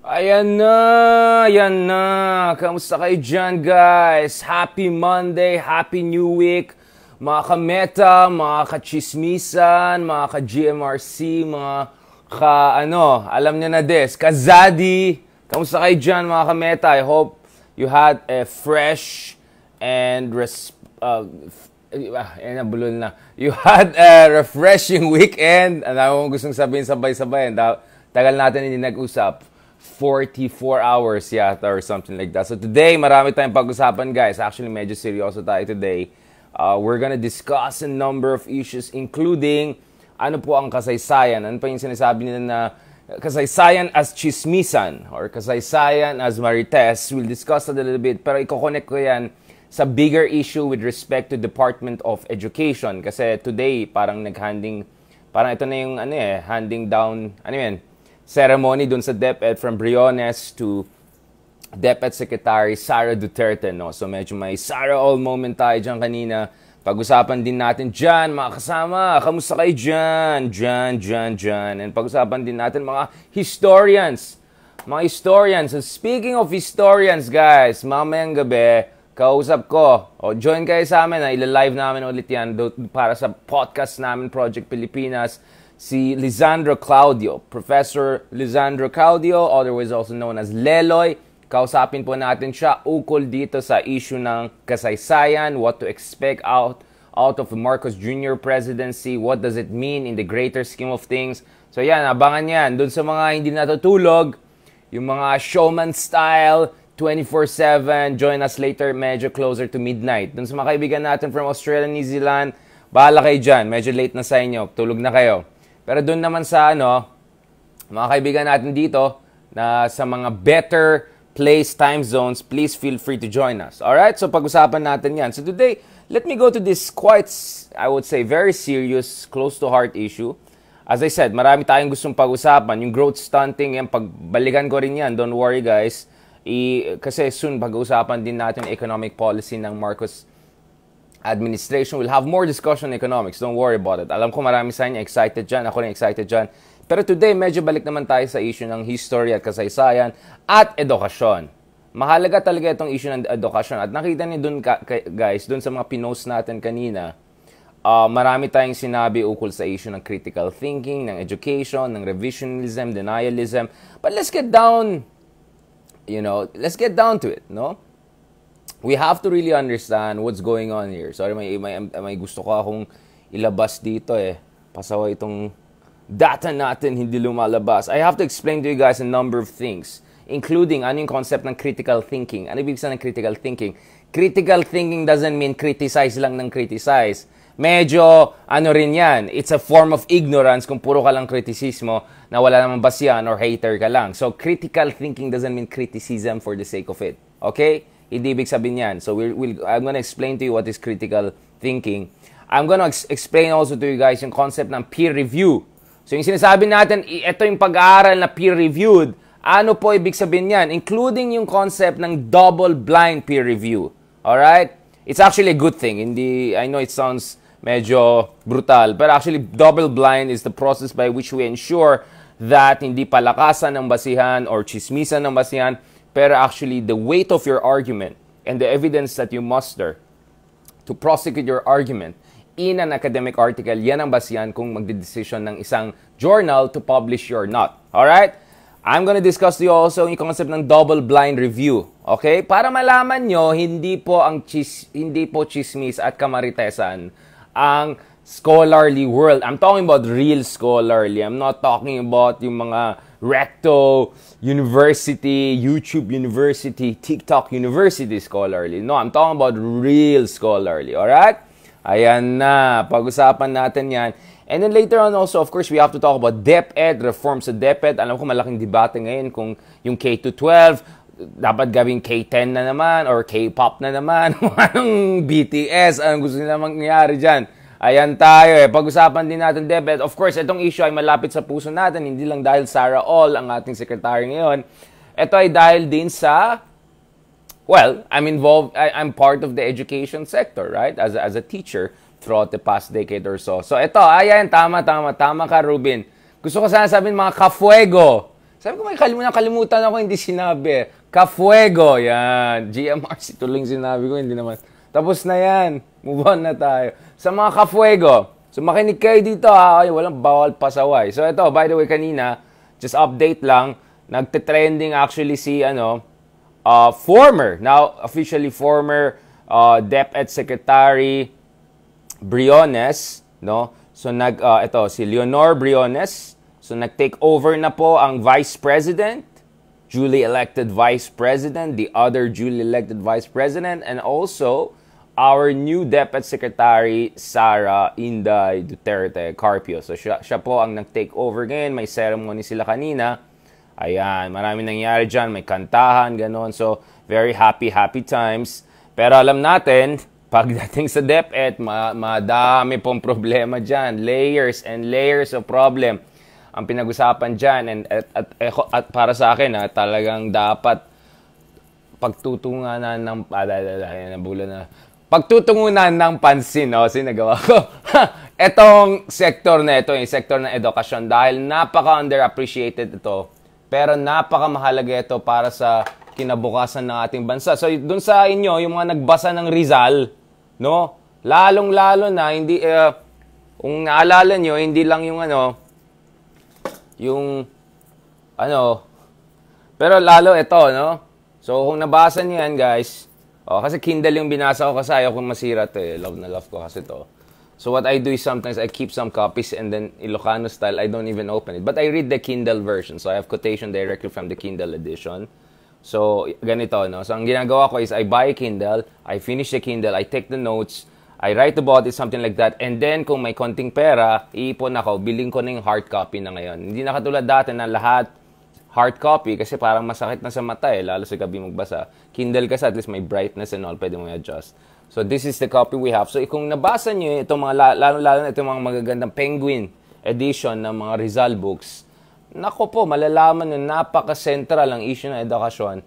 Ayan na, ayan na. Kamusta kayo dyan, guys? Happy Monday, Happy New Week. Mga ka-meta, mga ka-chismisan, mga ka-GMRC, mga ka, ano, alam niyo na this, ka-Zadi. Kamusta kayo dyan, mga ka-meta? I hope you had a fresh and res uh, ah, yan na, bulol na. You had a refreshing weekend. Ano akong gustong sabihin sabay-sabay. Tagal natin hindi nag-usap. 44 hours yata or something like that. So today, marami tayong pag-usapan guys. Actually, medyo seryoso tayo today. Uh, we're gonna discuss a number of issues including ano po ang kasaysayan. Ano pa yung sinasabi nila na kasaysayan as chismisan or kasaysayan as marites. We'll discuss that a little bit. Pero i-connect ko yan sa bigger issue with respect to Department of Education. Kasi today, parang nag-handing, parang ito na yung ano eh, handing down, ano yan, ceremony dun sa DepEd from Briones to DepEd Secretary Sara Duterte. No? So medyo may Sara all moment tayo dyan kanina. Pag-usapan din natin dyan, mga kasama. Kamusta kayo dyan? Dyan, dyan, dyan. And pag-usapan din natin mga historians. Mga historians. So speaking of historians, guys, mamayang gabi, kausap ko. O, join kayo sa amin. Ha? Ila-live namin ulit yan para sa podcast namin, Project Pilipinas si Lisandro Claudio. Professor Lisandro Claudio, otherwise also known as Leloy. Kausapin po natin siya ukol dito sa issue ng kasaysayan, what to expect out out of Marcos Jr. presidency, what does it mean in the greater scheme of things. So yan, abangan yan. Doon sa mga hindi natutulog, yung mga showman style, 24-7, join us later, medyo closer to midnight. Doon sa mga kaibigan natin from Australia, New Zealand, bahala kayo dyan. Medyo late na sa inyo. Tulog na kayo. Pero doon naman sa ano, mga kaibigan natin dito na sa mga better place time zones, please feel free to join us. All right? So pag-usapan natin 'yan. So today, let me go to this quite I would say very serious, close to heart issue. As I said, marami tayong gustong pag-usapan. Yung growth stunting, yan, pagbalikan ko rin yan. Don't worry guys. I, kasi soon pag-usapan din natin economic policy ng Marcos administration will have more discussion on economics. Don't worry about it. Alam ko marami sa inyo excited dyan. Ako rin excited dyan. Pero today, medyo balik naman tayo sa issue ng history at kasaysayan at edukasyon. Mahalaga talaga itong issue ng edukasyon. At nakita niyo dun, guys, dun sa mga pinost natin kanina, uh, marami tayong sinabi ukol sa issue ng critical thinking, ng education, ng revisionism, denialism. But let's get down, you know, let's get down to it, no? We have to really understand what's going on here. Sorry, may, may, may gusto ko akong ilabas dito eh. Pasaway itong data natin hindi lumalabas. I have to explain to you guys a number of things, including ano yung concept ng critical thinking. Ano ibig sabihin ng critical thinking? Critical thinking doesn't mean criticize lang ng criticize. Medyo, ano rin yan, it's a form of ignorance kung puro ka lang kritisismo na wala namang basihan or hater ka lang. So, critical thinking doesn't mean criticism for the sake of it. Okay? Hindi ibig sabihin yan. So we'll, we'll, I'm gonna explain to you what is critical thinking. I'm gonna ex- explain also to you guys yung concept ng peer review. So yung sinasabi natin, ito yung pag-aaral na peer-reviewed. Ano po ibig sabihin yan? Including yung concept ng double-blind peer review. Alright? It's actually a good thing. Hindi, I know it sounds medyo brutal, but actually double-blind is the process by which we ensure that hindi palakasan ng basihan or chismisan ng basihan pero actually the weight of your argument and the evidence that you muster to prosecute your argument in an academic article, yan ang basihan kung magde-decision ng isang journal to publish or not. Alright? I'm gonna discuss to you also yung concept ng double-blind review. Okay? Para malaman nyo, hindi po ang chis, hindi po chismis at kamaritesan ang scholarly world. I'm talking about real scholarly. I'm not talking about yung mga Recto University, YouTube University, TikTok University scholarly. No, I'm talking about real scholarly. Alright? Ayan na. Pag-usapan natin yan. And then later on also, of course, we have to talk about DepEd, reforms sa DepEd. Alam ko malaking debate ngayon kung yung K-12, dapat gawing K-10 na naman or K-pop na naman. Anong BTS? Anong gusto nila mangyari dyan? Ayan tayo eh. Pag-usapan din natin, Debet. Of course, itong issue ay malapit sa puso natin. Hindi lang dahil Sarah All ang ating secretary ngayon. Ito ay dahil din sa well, I'm involved, I, I'm part of the education sector, right? As as a teacher throughout the past decade or so. So ito, ayan, tama, tama, tama ka, Ruben. Gusto ko sana sabihin mga kafuego. Sabi ko, may kalimutan, kalimutan ako, hindi sinabi. Kafuego, yan. GMRC, tuloy sinabi ko, hindi naman. Tapos na yan. Move on na tayo. Sa mga kafuego, so makinig kayo dito ha, Ay, walang bawal pasaway. So ito, by the way, kanina, just update lang, nagte-trending actually si, ano, uh, former, now officially former uh, DepEd Secretary Briones, no? So nag uh, ito si Leonor Briones, so nag-take over na po ang Vice President, duly elected Vice President, the other duly elected Vice President and also our new DepEd Secretary Sara Inday Duterte Carpio. So siya, siya po ang nag-take over ngayon, may ceremony sila kanina. Ayan, marami nangyari dyan, may kantahan, ganon. So, very happy, happy times. Pero alam natin, pagdating sa DepEd, ma- madami pong problema dyan. Layers and layers of problem ang pinag-usapan dyan. And, at, at, at, para sa akin, ha, talagang dapat pagtutunganan ng... Ah, nabula na. Pagtutungunan ng pansin, oh, sinagawa ko. Etong sektor na ito, yung sektor ng edukasyon, dahil napaka-underappreciated ito pero napakamahalaga ito para sa kinabukasan ng ating bansa. So, dun sa inyo, yung mga nagbasa ng Rizal, no? Lalong-lalo na, hindi, uh, kung naalala nyo, hindi lang yung ano, yung, ano, pero lalo ito, no? So, kung nabasa niyo yan, guys, oh, kasi Kindle yung binasa ko kasi ayaw kong masira to eh. Love na love ko kasi to. So what I do is sometimes I keep some copies and then Ilocano style, I don't even open it. But I read the Kindle version. So I have quotation directly from the Kindle edition. So ganito, no? So ang ginagawa ko is I buy a Kindle, I finish the Kindle, I take the notes, I write about it, something like that. And then kung may konting pera, iipon ako, biling ko na yung hard copy na ngayon. Hindi na katulad dati na lahat hard copy kasi parang masakit na sa mata eh, lalo sa gabi magbasa. Kindle kasi at least may brightness and all, pwede mo i-adjust. So this is the copy we have. So kung nabasa niyo itong mga lalo-lalo na itong mga magagandang Penguin edition ng mga Rizal books, nako po, malalaman na napaka-central ang issue ng edukasyon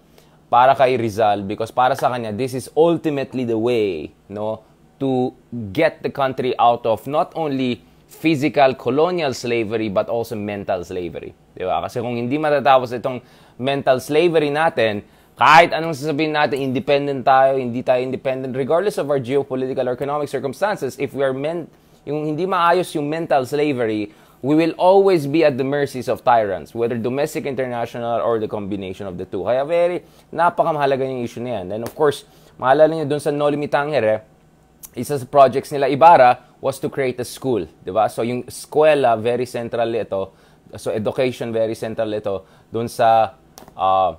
para kay Rizal because para sa kanya, this is ultimately the way no, to get the country out of not only physical colonial slavery but also mental slavery. Di ba? Kasi kung hindi matatapos itong mental slavery natin, kahit anong sasabihin natin, independent tayo, hindi tayo independent, regardless of our geopolitical or economic circumstances, if we are meant, yung hindi maayos yung mental slavery, we will always be at the mercies of tyrants, whether domestic, international, or the combination of the two. Kaya very, napakamahalaga yung issue na yan. And of course, maalala nyo dun sa Noli Me Tangere, isa sa projects nila Ibarra was to create a school, di ba? So yung eskwela, very central ito. So education, very central ito. Dun sa uh,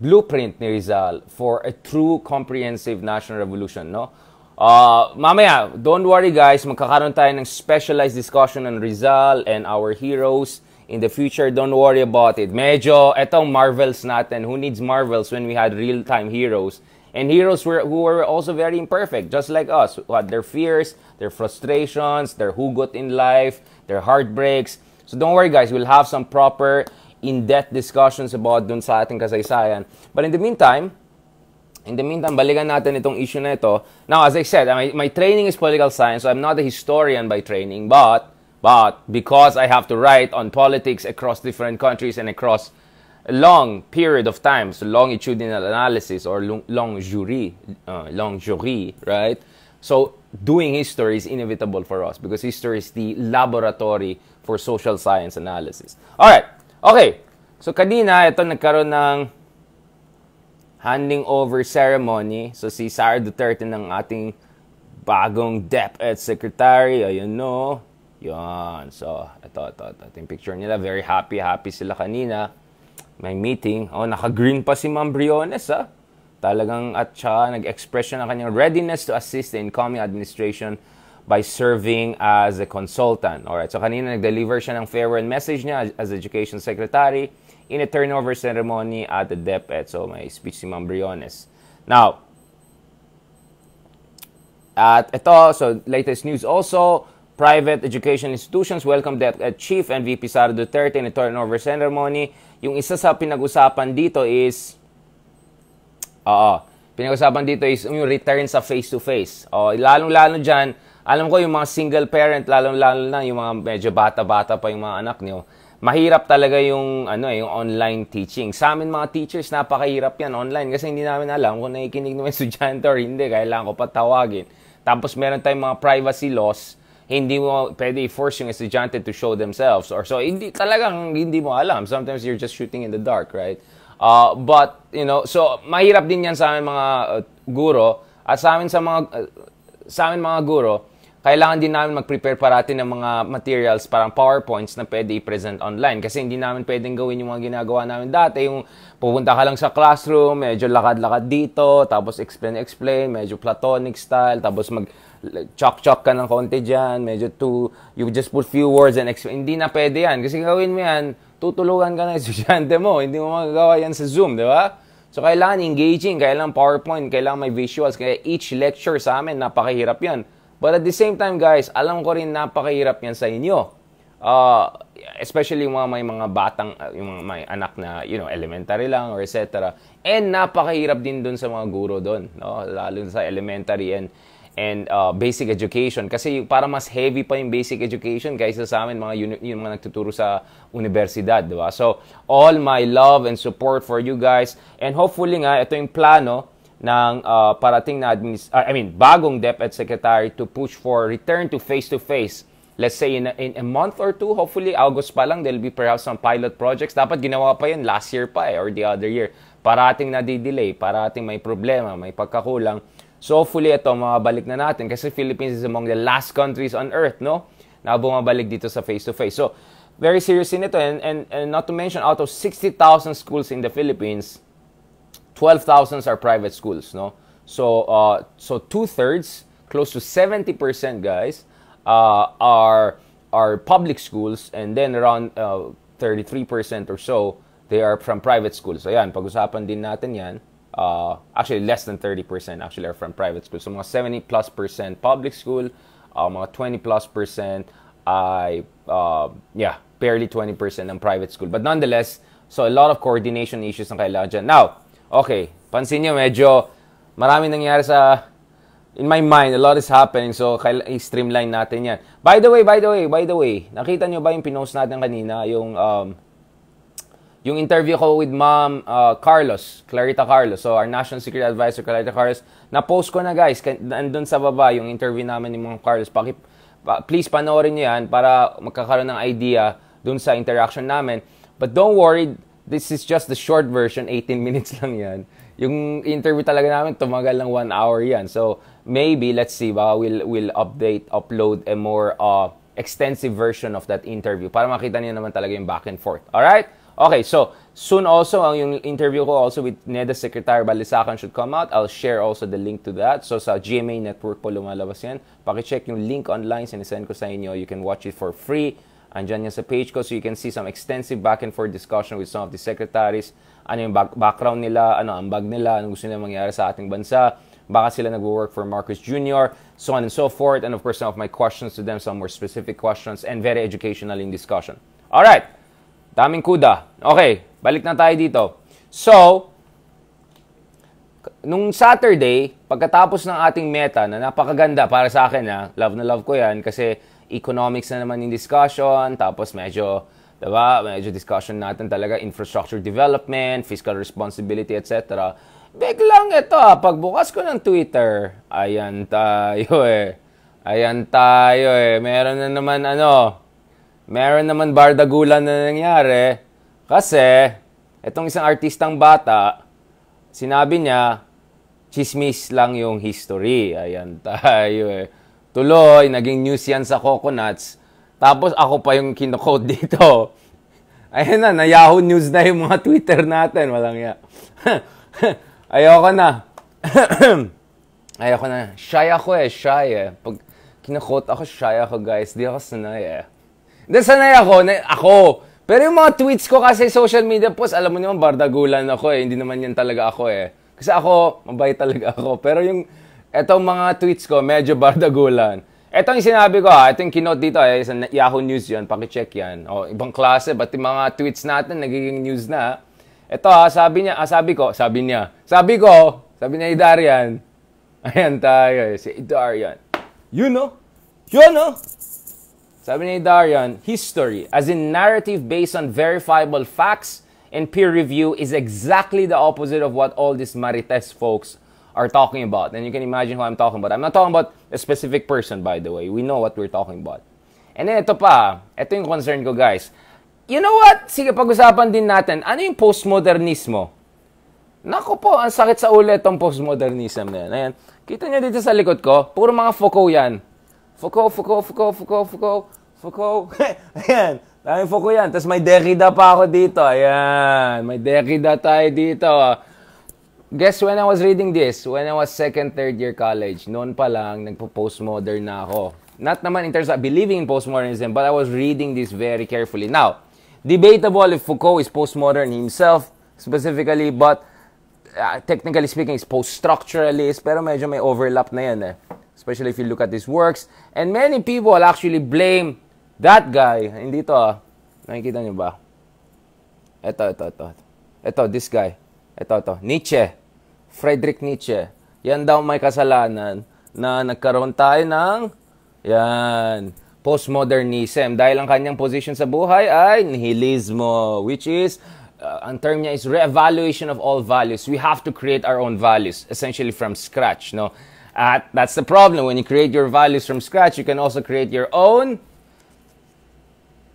blueprint ni Rizal for a true comprehensive national revolution, no? Uh, mamaya, don't worry guys, magkakaroon tayo ng specialized discussion on Rizal and our heroes in the future. Don't worry about it. Medyo, etong Marvels natin. Who needs Marvels when we had real-time heroes? And heroes were, who were also very imperfect, just like us, who had their fears, their frustrations, their hugot in life, their heartbreaks. So don't worry guys, we'll have some proper in-depth discussions about dun sa ating kasaysayan. But in the meantime, in the meantime, balikan natin itong issue na ito. Now, as I said, my, my training is political science, so I'm not a historian by training, but, but because I have to write on politics across different countries and across long period of time, so longitudinal analysis or long, jury, uh, long jury, right? So doing history is inevitable for us because history is the laboratory for social science analysis. All right. Okay, so kanina ito nagkaroon ng handing over ceremony. So si Sara Duterte ng ating bagong DepEd Secretary. Ayun no. Yan. So, ito, ito, ito. Ito yung picture nila. Very happy, happy sila kanina. May meeting. Oh, naka-green pa si Ma'am Briones, ha? Talagang at siya nag-express siya ng kanyang readiness to assist the incoming administration by serving as a consultant. Alright, so kanina nag-deliver siya ng farewell message niya as Education Secretary in a turnover ceremony at the DepEd. So may speech si Ma'am Briones. Now, at ito, so latest news also, private education institutions welcome DepEd Chief and VP Sara Duterte in a turnover ceremony. Yung isa sa pinag-usapan dito is, oo, pinag-usapan dito is yung return sa face-to-face. -face. Oh, lalong-lalo dyan, alam ko yung mga single parent, lalong-lalo na yung mga medyo bata-bata pa yung mga anak niyo, mahirap talaga yung ano eh, yung online teaching. Sa amin mga teachers, napakahirap yan online kasi hindi namin alam kung nakikinig naman estudyante or hindi. Kailangan ko pa tawagin. Tapos meron tayong mga privacy laws. Hindi mo pwede i-force yung estudyante to show themselves. Or so, hindi talagang hindi mo alam. Sometimes you're just shooting in the dark, right? Uh, but, you know, so mahirap din yan sa amin mga uh, guro. At sa amin sa mga, uh, sa amin mga guro, kailangan din namin mag-prepare parati ng mga materials, parang PowerPoints na pwede i-present online. Kasi hindi namin pwedeng gawin yung mga ginagawa namin dati. Yung pupunta ka lang sa classroom, medyo lakad-lakad dito, tapos explain-explain, medyo platonic style, tapos mag chok-chok ka ng konti dyan, medyo too, you just put few words and explain. Hindi na pwede yan. Kasi gawin mo yan, tutulungan ka ng estudyante mo. Hindi mo magagawa yan sa Zoom, di ba? So, kailangan engaging, kailangan PowerPoint, kailangan may visuals. Kaya each lecture sa amin, napakahirap yan. But at the same time, guys, alam ko rin napakahirap yan sa inyo. Uh, especially yung mga may mga batang, uh, yung mga may anak na, you know, elementary lang or etc. And napakahirap din dun sa mga guro dun, no? Lalo sa elementary and and uh, basic education kasi para mas heavy pa yung basic education kaysa sa amin mga yung mga nagtuturo sa universidad, di ba? So, all my love and support for you guys and hopefully nga ito yung plano ng uh, parating na administ- uh, I mean, bagong DepEd Secretary to push for return to face-to-face. Let's say in a, in a month or two, hopefully August pa lang, there'll be perhaps some pilot projects. Dapat ginawa pa yun last year pa eh, or the other year. Parating na di-delay, parating may problema, may pagkakulang. So hopefully ito, mabalik na natin kasi Philippines is among the last countries on earth, no? Na bumabalik dito sa face-to-face. So, very serious in ito. And, and, and not to mention, out of 60,000 schools in the Philippines, 12,000 are private schools, no? So, uh, so two-thirds, close to 70%, guys, uh, are, are public schools, and then around uh, 33% or so, they are from private schools. So, yan, pag-usapan din natin yan. Uh, actually, less than 30% actually are from private schools. So, mga 70 plus percent public school, uh, mga 20 plus percent ay, uh, yeah, barely 20% ng private school. But nonetheless, so a lot of coordination issues ang kailangan dyan. Now, Okay, pansin niyo medyo marami nangyari sa in my mind, a lot is happening. So, i-streamline natin yan. By the way, by the way, by the way, nakita niyo ba yung pinost natin kanina? Yung, um, yung interview ko with Ma'am uh, Carlos, Clarita Carlos. So, our National Security Advisor, Clarita Carlos. Na-post ko na, guys. Nandun sa baba yung interview namin ni Ma'am Carlos. Paki, pa, please, panoorin niyo yan para magkakaroon ng idea dun sa interaction namin. But don't worry, This is just the short version, 18 minutes lang yan. Yung interview talaga namin, tumagal ng 1 hour yan. So, maybe, let's see, baka we'll, we'll update, upload a more uh, extensive version of that interview para makita niyo naman talaga yung back and forth. Alright? Okay, so, soon also, ang yung interview ko also with NEDA Secretary Balisacan should come out. I'll share also the link to that. So, sa GMA Network po lumalabas yan. Pakicheck yung link online, sinesend ko sa inyo. You can watch it for free. Andyan yan sa page ko so you can see some extensive back and forth discussion with some of the secretaries. Ano yung back- background nila, ano ang bag nila, ano gusto nila mangyari sa ating bansa. Baka sila nagwo-work for Marcos Jr., so on and so forth. And of course, some of my questions to them, some more specific questions and very educational in discussion. Alright, daming kuda. Okay, balik na tayo dito. So, nung Saturday, pagkatapos ng ating meta na napakaganda para sa akin, ha, love na love ko yan kasi economics na naman yung discussion, tapos medyo, diba, medyo discussion natin talaga infrastructure development, fiscal responsibility, etc. Biglang ito, ah, pagbukas ko ng Twitter, ayan tayo eh. Ayan tayo eh. Meron na naman ano, meron naman bardagulan na nangyari. Kasi, itong isang artistang bata, sinabi niya, chismis lang yung history. Ayan tayo eh. Tuloy, naging news yan sa coconuts. Tapos ako pa yung kinokode dito. Ayun na, na Yahoo News na yung mga Twitter natin. Walang ya. Ayoko na. Ayoko na. Shy ako eh, shy eh. Pag kinokode ako, shy ako guys. Di ako sanay eh. Hindi, sanay ako. Na, ako. Pero yung mga tweets ko kasi social media post, alam mo naman, bardagulan ako eh. Hindi naman yan talaga ako eh. Kasi ako, mabait talaga ako. Pero yung etong mga tweets ko, medyo bardagulan. Ito yung sinabi ko ha, ito yung kinote dito eh, sa Yahoo News yun, pakicheck yan. O, ibang klase, ba't yung mga tweets natin nagiging news na Ito ha, sabi niya, ah, sabi ko, sabi niya, sabi ko, sabi niya Idarian, ayan tayo eh, si Idarian. You know, you know, Sabi ni Darian, history, as in narrative based on verifiable facts and peer review, is exactly the opposite of what all these Marites folks are talking about. And you can imagine who I'm talking about. I'm not talking about a specific person, by the way. We know what we're talking about. And then ito pa, ito yung concern ko, guys. You know what? Sige, pag-usapan din natin, ano yung postmodernismo? Nako po, ang sakit sa ulo itong postmodernism na yan. Ayan. Kita niyo dito sa likod ko, puro mga Foucault yan. Foucault, Foucault, Foucault, Foucault, Foucault, Foucault. Ayan. Daming Foucault yan. Tapos may Derrida pa ako dito. Ayan. May Derrida tayo dito. Guess when I was reading this? When I was second, third year college. Noon pa lang, nagpo-postmodern na ako. Not naman in terms of believing in postmodernism, but I was reading this very carefully. Now, debatable if Foucault is postmodern himself specifically, but uh, technically speaking, is post-structuralist, pero medyo may overlap na yan eh. Especially if you look at his works. And many people actually blame that guy. Hindi to ah. Nakikita niyo ba? Ito, ito, ito. Ito, this guy. Ito, ito. Nietzsche. Friedrich Nietzsche. Yan daw may kasalanan na nagkaroon tayo ng yan, postmodernism. Dahil ang kanyang position sa buhay ay nihilismo, which is, uh, ang term niya is re-evaluation of all values. We have to create our own values, essentially from scratch. No? At that's the problem. When you create your values from scratch, you can also create your own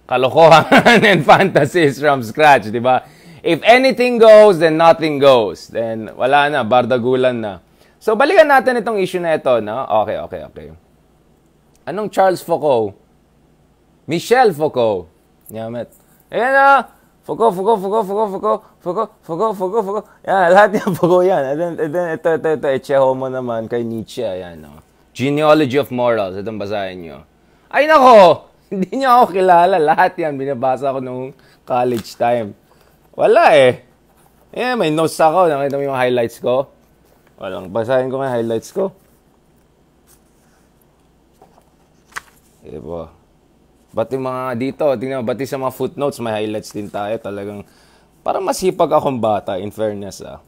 kalokohan and fantasies from scratch, di ba? If anything goes, then nothing goes. Then, wala na, bardagulan na. So, balikan natin itong issue na ito, no? Okay, okay, okay. Anong Charles Foucault? Michel Foucault. Yamet. Ayan na. Foucault, Foucault, Foucault, Foucault, Foucault, Foucault, Foucault, Foucault, Foucault. Yan, lahat yan Foucault yan. And then, and then ito, ito, ito, ito, mo naman kay Nietzsche. Ayan, no? Genealogy of Morals. Itong basahin nyo. Ay, nako! Hindi niyo ako kilala. Lahat yan. Binabasa ko nung college time. Wala eh. Eh, may notes ako. Nakita mo yung highlights ko? Walang. Basahin ko nga highlights ko. Diba? Ba't yung mga dito, tingnan mo, ba't sa mga footnotes, may highlights din tayo. Talagang, parang masipag akong bata, in fairness ah.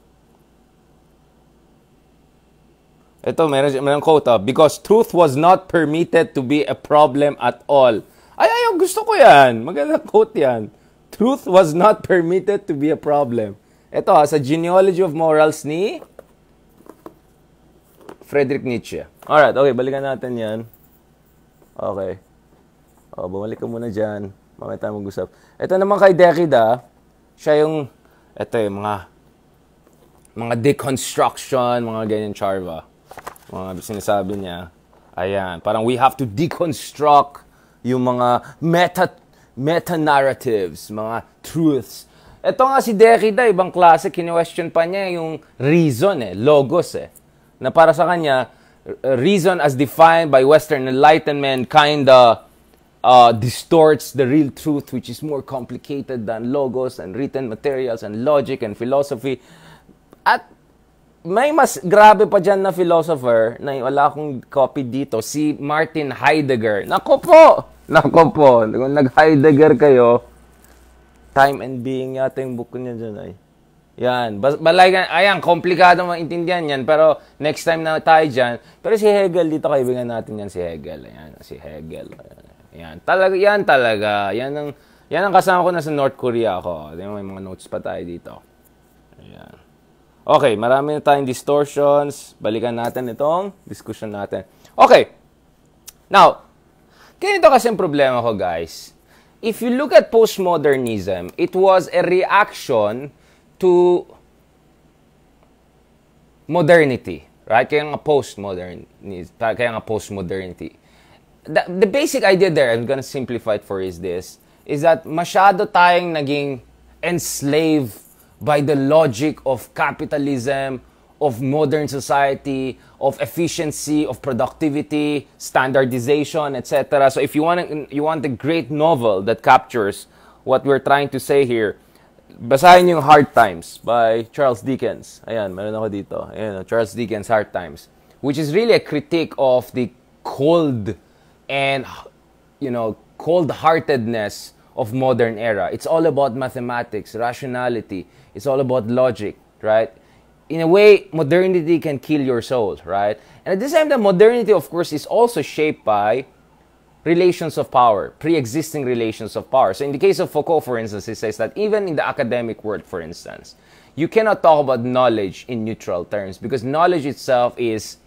Ito, meron, meron quote ah, because truth was not permitted to be a problem at all. Ay, ay, gusto ko yan. Magandang quote yan. Truth was not permitted to be a problem. Ito ha, sa Genealogy of Morals ni Friedrich Nietzsche. Alright, okay, balikan natin yan. Okay. O, bumalik ka muna dyan. Mamaya tayo mag-usap. Ito naman kay Derrida, siya yung, ito yung mga, mga deconstruction, mga ganyan charva. Mga sinasabi niya. Ayan, parang we have to deconstruct yung mga meta meta-narratives, mga truths. Ito nga si Derrida, ibang klase, kini-question pa niya yung reason eh, logos eh. Na para sa kanya, reason as defined by Western Enlightenment kinda uh, distorts the real truth which is more complicated than logos and written materials and logic and philosophy. At may mas grabe pa dyan na philosopher na wala akong copy dito, si Martin Heidegger. Nako po! Nako po, kung nag-Heidegger kayo, Time and Being yata yung book niya dyan ay. Yan. Balay, ayan, komplikado maintindihan yan. Pero next time na tayo dyan. Pero si Hegel, dito kaibigan natin yan si Hegel. Ayan, si Hegel. Yan. Talaga, yan talaga. Yan ang, yan ang kasama ko na sa North Korea ako. May mga notes pa tayo dito. Ayan. Okay, marami na tayong distortions. Balikan natin itong discussion natin. Okay. Now, Ganito kasi ang problema ko, guys. If you look at postmodernism, it was a reaction to modernity. Right? Kaya nga postmodernity. Kaya nga postmodernity. The, the basic idea there, I'm gonna simplify it for is this, is that masyado tayong naging enslaved by the logic of capitalism, of modern society, of efficiency, of productivity, standardization, etc. So if you want you want a great novel that captures what we're trying to say here, basahin yung Hard Times by Charles Dickens. Ayan, meron ako dito. Ayan, Charles Dickens Hard Times, which is really a critique of the cold and you know, cold-heartedness of modern era. It's all about mathematics, rationality. It's all about logic, right? in a way, modernity can kill your soul, right? And at the same time, modernity, of course, is also shaped by relations of power, pre-existing relations of power. So in the case of Foucault, for instance, he says that even in the academic world, for instance, you cannot talk about knowledge in neutral terms because knowledge itself is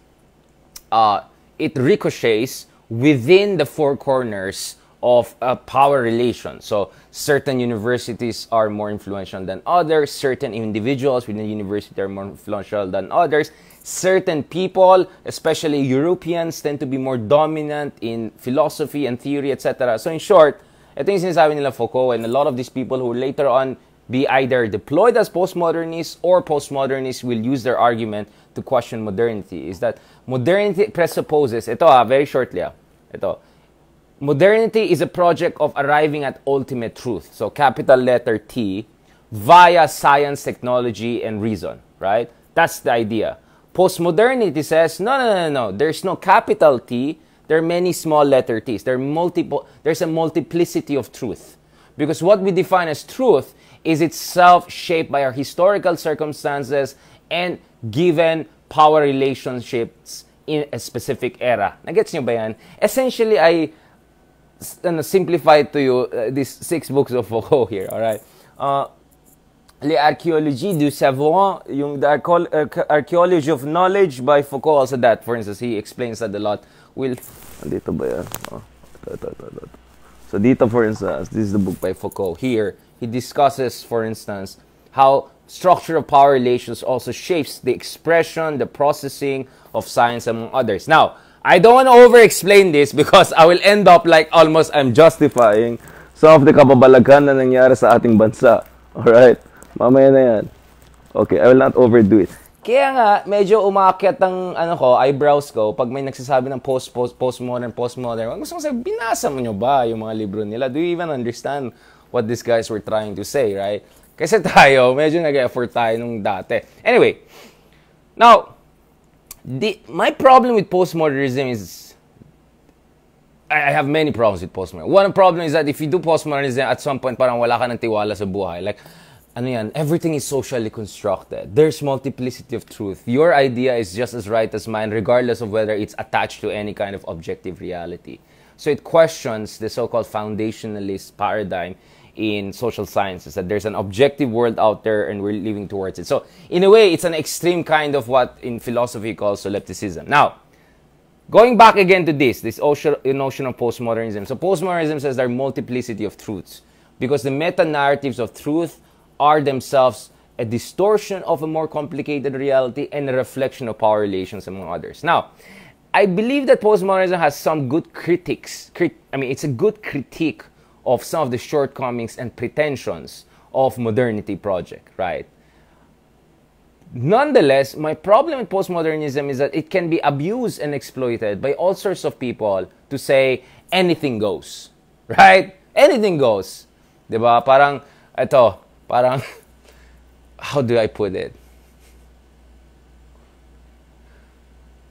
uh, it ricochets within the four corners of a power relation. So certain universities are more influential than others, certain individuals within the university are more influential than others. Certain people, especially Europeans, tend to be more dominant in philosophy and theory, etc. So in short, ito yung sinasabi nila Foucault and a lot of these people who later on be either deployed as postmodernists or postmodernists will use their argument to question modernity is that modernity presupposes ito ah very shortly ah ito. Modernity is a project of arriving at ultimate truth. So capital letter T via science technology and reason right? That's the idea. Postmodernity says no no no no there's no capital T. There are many small letter T's. There are multiple there's a multiplicity of truth. Because what we define as truth is itself shaped by our historical circumstances and given power relationships in a specific era. Nagets nyo ba yan? Essentially, I uh, simplify to you uh, these six books of Foucault here, alright? Uh, du Savoir, yung the Archaeology of Knowledge by Foucault, also that, for instance, he explains that a lot. Will, dito ba yan? Oh. So dito, for instance, this is the book by Foucault. Here, he discusses, for instance, how structure of power relations also shapes the expression, the processing of science, among others. Now, I don't want to over-explain this because I will end up like almost I'm justifying some of the kababalagan na nangyari sa ating bansa. Alright? Mamaya na yan. Okay, I will not overdo it. Kaya nga, medyo umakyat ang ano ko, eyebrows ko pag may nagsasabi ng post, post, postmodern, postmodern. Gusto ko sabi, binasa mo nyo ba yung mga libro nila? Do you even understand what these guys were trying to say, right? Kasi tayo, medyo nag-effort tayo nung dati. Anyway, now, the, my problem with postmodernism is I have many problems with postmodernism. One problem is that if you do postmodernism, at some point parang wala ka ng tiwala sa buhay. Like, ano yan, everything is socially constructed. There's multiplicity of truth. Your idea is just as right as mine, regardless of whether it's attached to any kind of objective reality. So it questions the so-called foundationalist paradigm in social sciences that there's an objective world out there and we're living towards it. So, in a way, it's an extreme kind of what in philosophy calls solipsism. Now, going back again to this, this notion of postmodernism. So, postmodernism says there are multiplicity of truths because the meta narratives of truth are themselves a distortion of a more complicated reality and a reflection of power relations among others. Now, I believe that postmodernism has some good critics. Crit- I mean, it's a good critique of some of the shortcomings and pretensions of modernity project, right? Nonetheless, my problem with postmodernism is that it can be abused and exploited by all sorts of people to say anything goes, right? Anything goes. 'Di ba? Parang ito, parang how do I put it?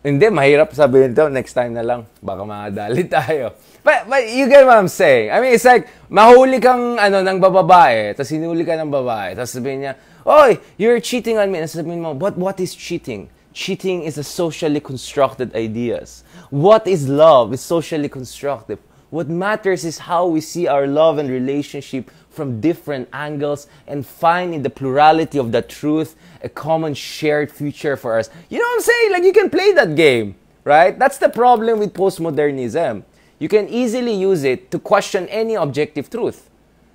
Hindi, mahirap sabihin ito. Next time na lang. Baka makadali tayo. But, but you get what I'm saying. I mean, it's like, mahuli kang, ano, ng bababae, tapos hinuli ka ng babae, tapos sabihin niya, Oy, you're cheating on me. Tapos sabihin mo, but what is cheating? Cheating is a socially constructed ideas. What is love? It's socially constructed. What matters is how we see our love and relationship from different angles and find in the plurality of the truth a common shared future for us. You know what I'm saying? Like you can play that game, right? That's the problem with postmodernism. You can easily use it to question any objective truth.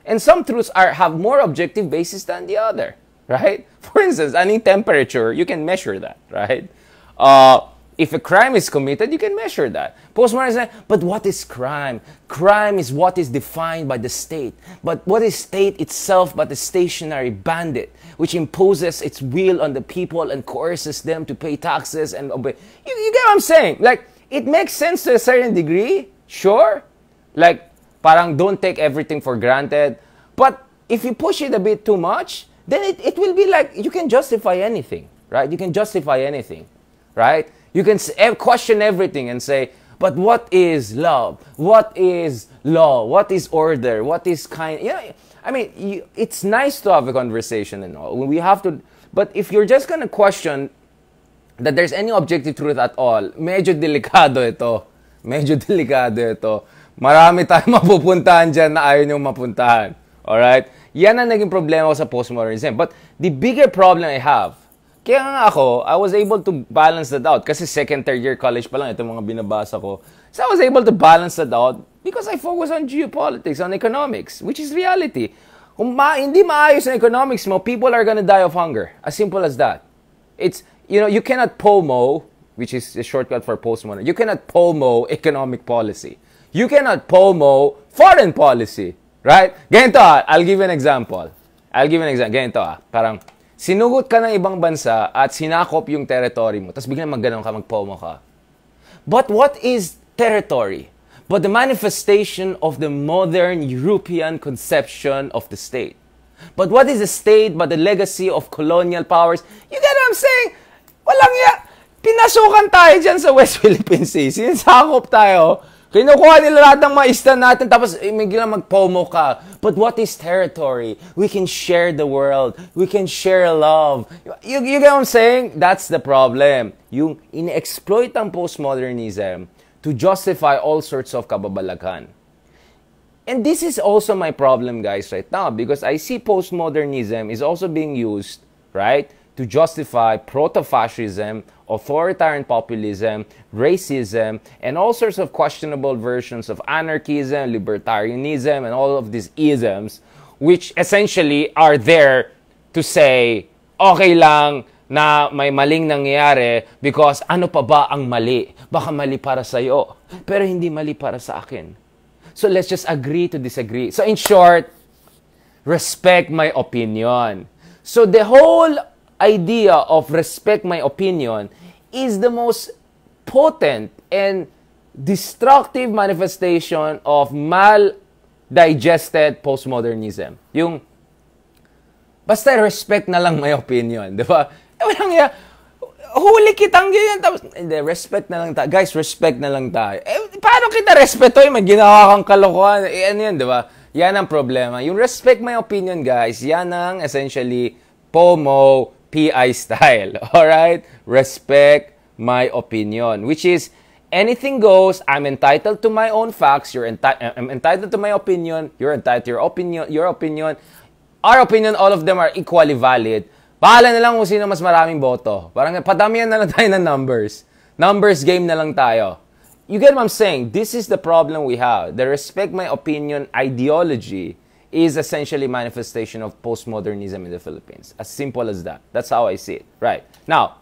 And some truths are have more objective basis than the other, right? For instance, any temperature, you can measure that, right? Uh, if a crime is committed, you can measure that. Postmodernism, but what is crime? Crime is what is defined by the state. But what is state itself but a stationary bandit, which imposes its will on the people and coerces them to pay taxes and obey. You, you get what I'm saying? Like, it makes sense to a certain degree, sure. Like, parang don't take everything for granted. But if you push it a bit too much, then it, it will be like you can justify anything, right? You can justify anything, right? You can question everything and say, but what is love? What is law? What is order? What is kind? You know, I mean, you, it's nice to have a conversation and all. We have to, but if you're just gonna question that there's any objective truth at all, medyo delikado ito. Medyo delikado ito. Marami tayong mapupuntahan dyan na ayaw niyong mapuntahan. Alright? Yan ang naging problema ko sa postmodernism. But the bigger problem I have, kaya nga ako, I was able to balance that out. Kasi second, third year college pa lang, itong mga binabasa ko. So I was able to balance that out because I focus on geopolitics, on economics, which is reality. Kung ma hindi maayos ang economics mo, people are gonna die of hunger. As simple as that. It's, you know, you cannot POMO, which is a shortcut for postmodern. You cannot POMO economic policy. You cannot POMO foreign policy. Right? Ganito ah, I'll give you an example. I'll give you an example. Ganito ah, parang sinugot ka ng ibang bansa at sinakop yung territory mo, tapos biglang magganon ka, magpomo ka. But what is territory? But the manifestation of the modern European conception of the state. But what is a state but the legacy of colonial powers? You get what I'm saying? Walang ya. Pinasukan tayo dyan sa West Philippine Sea. Sinisakop tayo Kinukuha nila lahat ng mga natin tapos eh, may mag-pomo ka. But what is territory? We can share the world. We can share love. You, you get what I'm saying? That's the problem. Yung in-exploit ang postmodernism to justify all sorts of kababalaghan. And this is also my problem, guys, right now because I see postmodernism is also being used, right, to justify proto-fascism, authoritarian populism, racism, and all sorts of questionable versions of anarchism, libertarianism, and all of these isms, which essentially are there to say, okay lang na may maling nangyayari because ano pa ba ang mali? Baka mali para sa iyo, pero hindi mali para sa akin. So let's just agree to disagree. So in short, respect my opinion. So the whole idea of respect my opinion is the most potent and destructive manifestation of mal-digested postmodernism. Yung, basta respect na lang my opinion, di ba? Eh, walang ya, huli kitang ganyan, tapos, hindi, respect na lang tayo. Guys, respect na lang tayo. Eh, paano kita respeto? May ginawa kang kalokohan. Eh, ano yan, di ba? Yan ang problema. Yung respect my opinion, guys, yan ang essentially POMO, PI style. Alright? Respect my opinion. Which is, anything goes. I'm entitled to my own facts. You're enti- I'm entitled to my opinion. You're entitled to your opinion. Your opinion. Our opinion, all of them are equally valid. Bahala na lang kung sino mas maraming boto. Parang padamihan na lang tayo ng numbers. Numbers game na lang tayo. You get what I'm saying? This is the problem we have. The respect my opinion ideology is essentially manifestation of postmodernism in the Philippines. As simple as that. That's how I see it. Right. Now,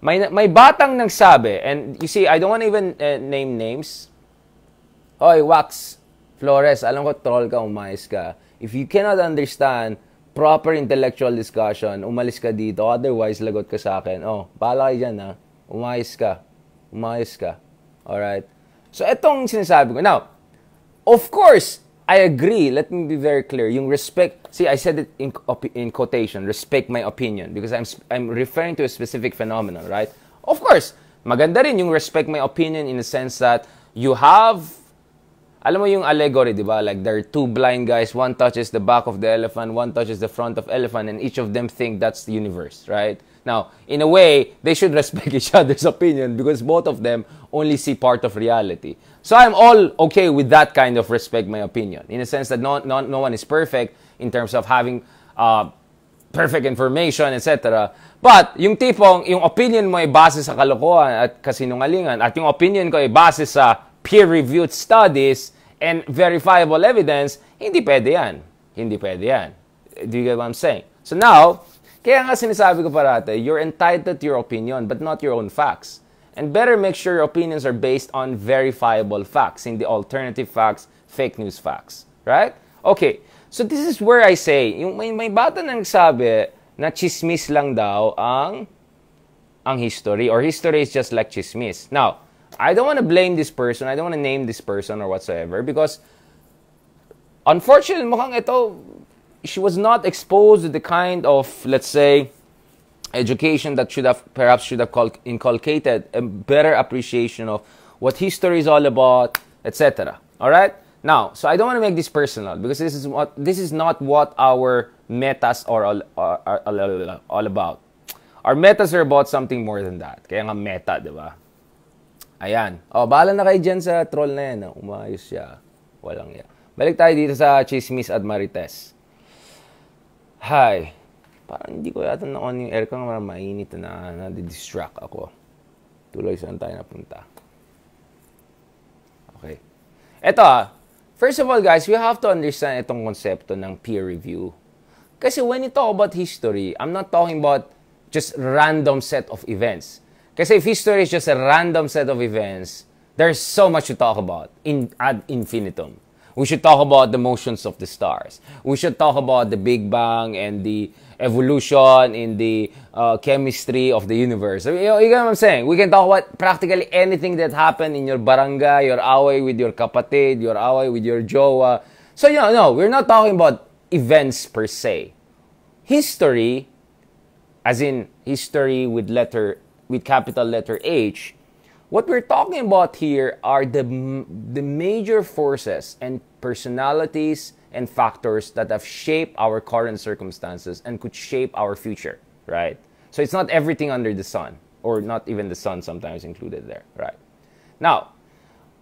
may, may batang nagsabi, and you see, I don't want even uh, name names. Oy, Wax, Flores, alam ko troll ka, umayos ka. If you cannot understand proper intellectual discussion, umalis ka dito. Otherwise, lagot ka sa akin. Oh, bahala kayo dyan, ha? Umayos ka. Umayos ka. Alright? So, etong sinasabi ko. Now, of course, I agree. Let me be very clear. Yung respect, see, I said it in, in quotation, respect my opinion because I'm, I'm referring to a specific phenomenon, right? Of course, maganda rin yung respect my opinion in the sense that you have, alam mo yung allegory, di ba? Like there are two blind guys, one touches the back of the elephant, one touches the front of elephant, and each of them think that's the universe, right? Now, in a way, they should respect each other's opinion because both of them only see part of reality. So I'm all okay with that kind of respect my opinion. In a sense that no, no, no one is perfect in terms of having uh, perfect information, etc. But yung tipong, yung opinion mo ay base sa kalokohan at kasinungalingan at yung opinion ko ay base sa peer-reviewed studies and verifiable evidence, hindi pwede yan. Hindi pwede yan. Do you get what I'm saying? So now, kaya nga sinasabi ko parate, you're entitled to your opinion but not your own facts. And better make sure your opinions are based on verifiable facts, in the alternative facts, fake news facts. Right? Okay. So this is where I say, yung may, may bata nang sabi na chismis lang daw ang ang history or history is just like chismis. Now, I don't want to blame this person. I don't want to name this person or whatsoever because unfortunately, mukhang ito, she was not exposed to the kind of, let's say, education that should have perhaps should have inculcated a better appreciation of what history is all about, etc. All right. Now, so I don't want to make this personal because this is what this is not what our metas are all, are, are, are all about. Our metas are about something more than that. Kaya nga meta, di ba? Ayan. Oh, bahala na kayo sa troll na yan. Umayos siya. Walang ya. Balik tayo dito sa Chismis at Marites. Hi. Parang hindi ko yata na-on yung aircon. Parang mainit na na-distract ako. Tuloy saan tayo napunta. Okay. Ito ah. First of all guys, we have to understand itong konsepto ng peer review. Kasi when you talk about history, I'm not talking about just random set of events. Kasi if history is just a random set of events, there's so much to talk about in ad infinitum. We should talk about the motions of the stars. We should talk about the Big Bang and the evolution in the uh, chemistry of the universe. You know, you know what I'm saying? We can talk about practically anything that happened in your barangay, your away with your kapatid, your away with your jowa. So, you know, no, we're not talking about events per se. History, as in history with letter with capital letter H, what we're talking about here are the, the major forces and personalities and factors that have shaped our current circumstances and could shape our future, right? So it's not everything under the sun, or not even the sun sometimes included there, right? Now,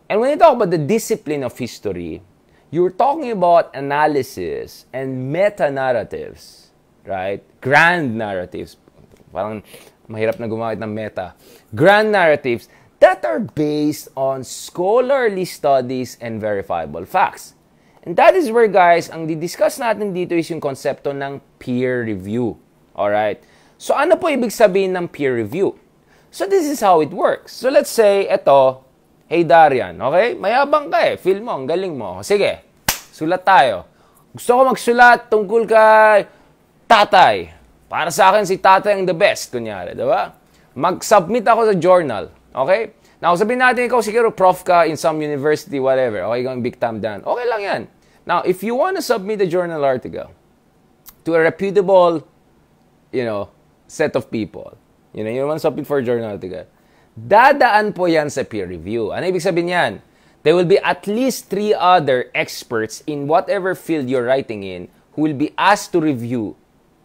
and when you talk about the discipline of history, you're talking about analysis and meta narratives, right? Grand narratives. Parang mahirap na gumamit ng meta. Grand narratives that are based on scholarly studies and verifiable facts. And that is where, guys, ang di-discuss natin dito is yung konsepto ng peer review. Alright? So, ano po ibig sabihin ng peer review? So, this is how it works. So, let's say, ito, hey Darian, okay? Mayabang ka eh. Feel mo, ang galing mo. Sige, sulat tayo. Gusto ko magsulat tungkol kay tatay. Para sa akin, si tatay ang the best, kunyari, di ba? Mag-submit ako sa journal. Okay? Now, sabihin natin ikaw siguro prof ka in some university, whatever. Okay, going big time done. Okay lang yan. Now, if you want to submit a journal article to a reputable, you know, set of people, you know, you want to submit for a journal article, dadaan po yan sa peer review. Ano ibig sabihin yan? There will be at least three other experts in whatever field you're writing in who will be asked to review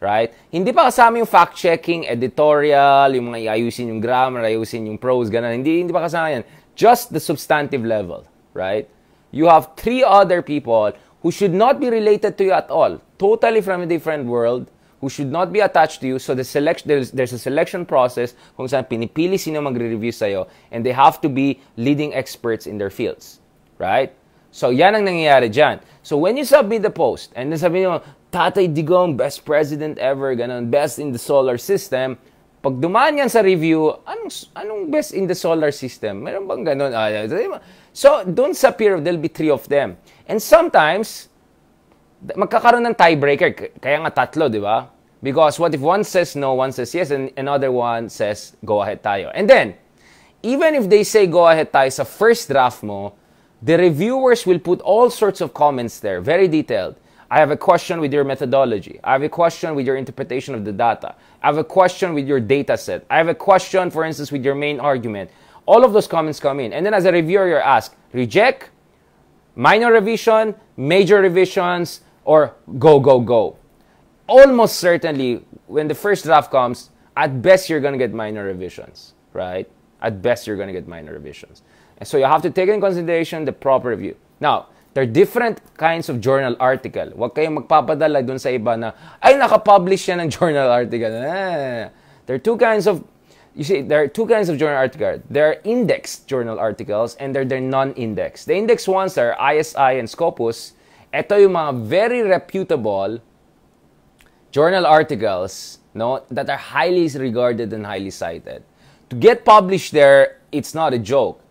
Right? Hindi pa kasama yung fact-checking, editorial, yung mga ayusin yung grammar, ayusin yung prose, ganun. Hindi, hindi pa kasama yan. Just the substantive level. Right? You have three other people who should not be related to you at all. Totally from a different world, who should not be attached to you. So the selection, there's, there's a selection process kung saan pinipili sino magre-review sa'yo and they have to be leading experts in their fields. Right? So, yan ang nangyayari dyan. So, when you submit the post, and then sabi nyo, Tatay Digong, best president ever, ganun, best in the solar system. Pag dumaan yan sa review, anong, anong best in the solar system? Meron bang ganun? Ah, so, doon sa peer, there'll be three of them. And sometimes, magkakaroon ng tiebreaker. Kaya nga tatlo, di ba? Because what if one says no, one says yes, and another one says go ahead tayo. And then, even if they say go ahead tayo sa first draft mo, the reviewers will put all sorts of comments there, very detailed. I have a question with your methodology. I have a question with your interpretation of the data. I have a question with your data set. I have a question, for instance, with your main argument. All of those comments come in. And then as a reviewer, you're asked, reject, minor revision, major revisions, or go, go, go. Almost certainly, when the first draft comes, at best you're going to get minor revisions, right? At best you're going to get minor revisions. And so you have to take in consideration the proper review. Now, There are different kinds of journal article. Huwag kayong magpapadala dun sa iba na, ay, nakapublish yan ng journal article. Eh. There are two kinds of, you see, there are two kinds of journal article. There are indexed journal articles and there are non-indexed. The indexed ones are ISI and Scopus. Ito yung mga very reputable journal articles no, that are highly regarded and highly cited. To get published there, it's not a joke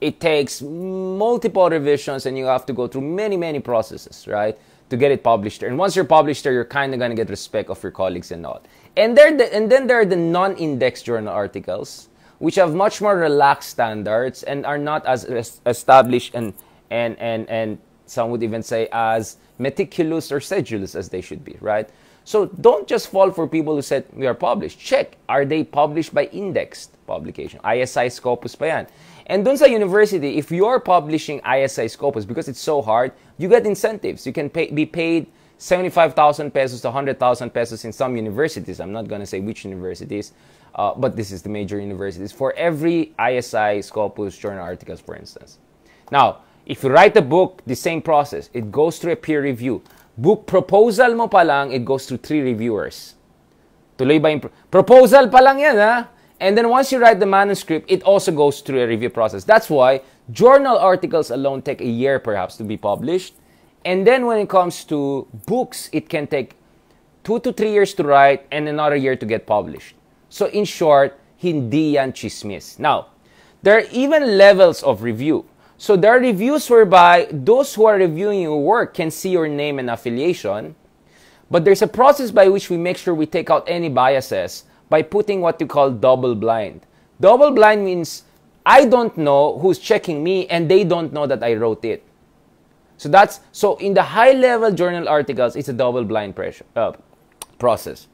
it takes multiple revisions and you have to go through many, many processes, right? To get it published. And once you're published there, you're kind of going to get respect of your colleagues and all. And, there, the, and then there are the non-indexed journal articles, which have much more relaxed standards and are not as established and, and, and, and some would even say as meticulous or sedulous as they should be, right? So don't just fall for people who said we are published. Check, are they published by indexed publication? ISI Scopus pa. And dun sa university, if you're publishing ISI Scopus, because it's so hard, you get incentives. You can pay, be paid 75,000 pesos to 100,000 pesos in some universities. I'm not going to say which universities, uh, but this is the major universities. For every ISI Scopus journal articles, for instance. Now, If you write a book, the same process. It goes through a peer review. Book proposal mo pa lang, it goes through three reviewers. Tuloy ba yung pro- proposal pa lang yan, ha? And then once you write the manuscript, it also goes through a review process. That's why journal articles alone take a year perhaps to be published. And then when it comes to books, it can take two to three years to write and another year to get published. So in short, hindi yan chismis. Now, there are even levels of review. So there are reviews whereby those who are reviewing your work can see your name and affiliation. But there's a process by which we make sure we take out any biases by putting what we call double blind. Double blind means I don't know who's checking me and they don't know that I wrote it. So that's so in the high level journal articles, it's a double blind pressure, uh, process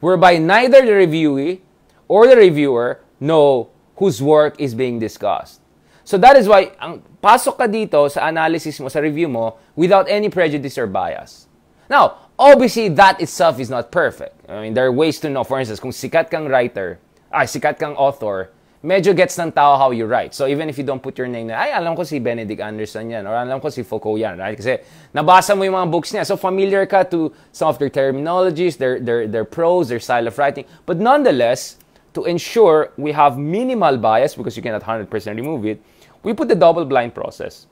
whereby neither the reviewee or the reviewer know whose work is being discussed. So that is why ang pasok ka dito sa analysis mo, sa review mo, without any prejudice or bias. Now, obviously, that itself is not perfect. I mean, there are ways to know. For instance, kung sikat kang writer, ay, sikat kang author, medyo gets ng tao how you write. So even if you don't put your name na, ay, alam ko si Benedict Anderson yan, or alam ko si Foucault yan, right? Kasi nabasa mo yung mga books niya. So familiar ka to some of their terminologies, their, their, their prose, their style of writing. But nonetheless, to ensure we have minimal bias, because you cannot 100% remove it, we put the double blind process.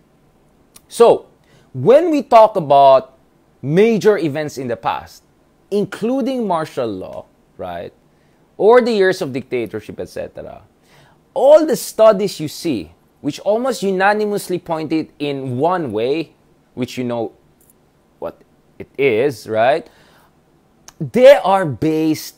So, when we talk about major events in the past, including martial law, right, or the years of dictatorship, etc., all the studies you see, which almost unanimously pointed in one way, which you know what it is, right? They are based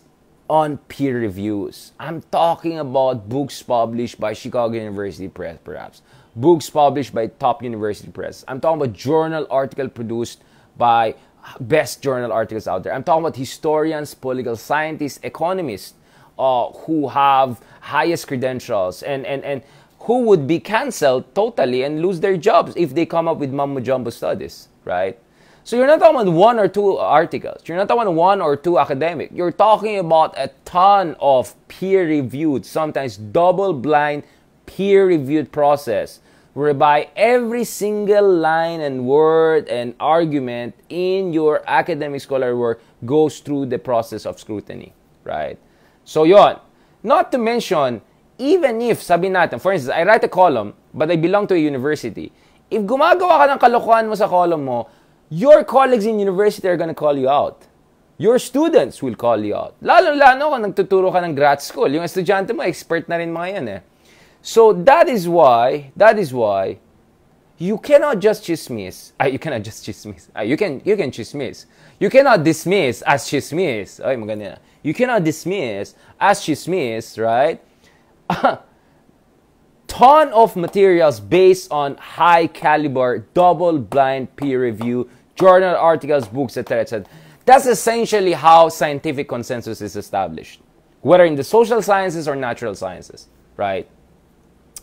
on peer reviews. I'm talking about books published by Chicago University Press, perhaps. Books published by top university press. I'm talking about journal article produced by best journal articles out there. I'm talking about historians, political scientists, economists uh, who have highest credentials and, and, and who would be canceled totally and lose their jobs if they come up with mumbo jumbo studies, right? So you're not talking about one or two articles. You're not talking about one or two academic. You're talking about a ton of peer-reviewed, sometimes double-blind, peer-reviewed process whereby every single line and word and argument in your academic scholar work goes through the process of scrutiny, right? So yon. Not to mention, even if, sabi natin, for instance, I write a column, but I belong to a university. If gumagawa ka ng kalokohan mo sa column mo, your colleagues in university are gonna call you out. Your students will call you out. Lalo-lalo kung nagtuturo ka ng grad school. Yung estudyante mo, expert na rin mga yan eh. So that is why, that is why, you cannot just dismiss. Uh, you cannot just dismiss. Uh, you can you can dismiss. You cannot dismiss as dismiss. Ay, maganda. You cannot dismiss as dismiss, right? ton of materials based on high caliber, double blind peer review, journal articles, books, etc. etc. That's essentially how scientific consensus is established, whether in the social sciences or natural sciences, right?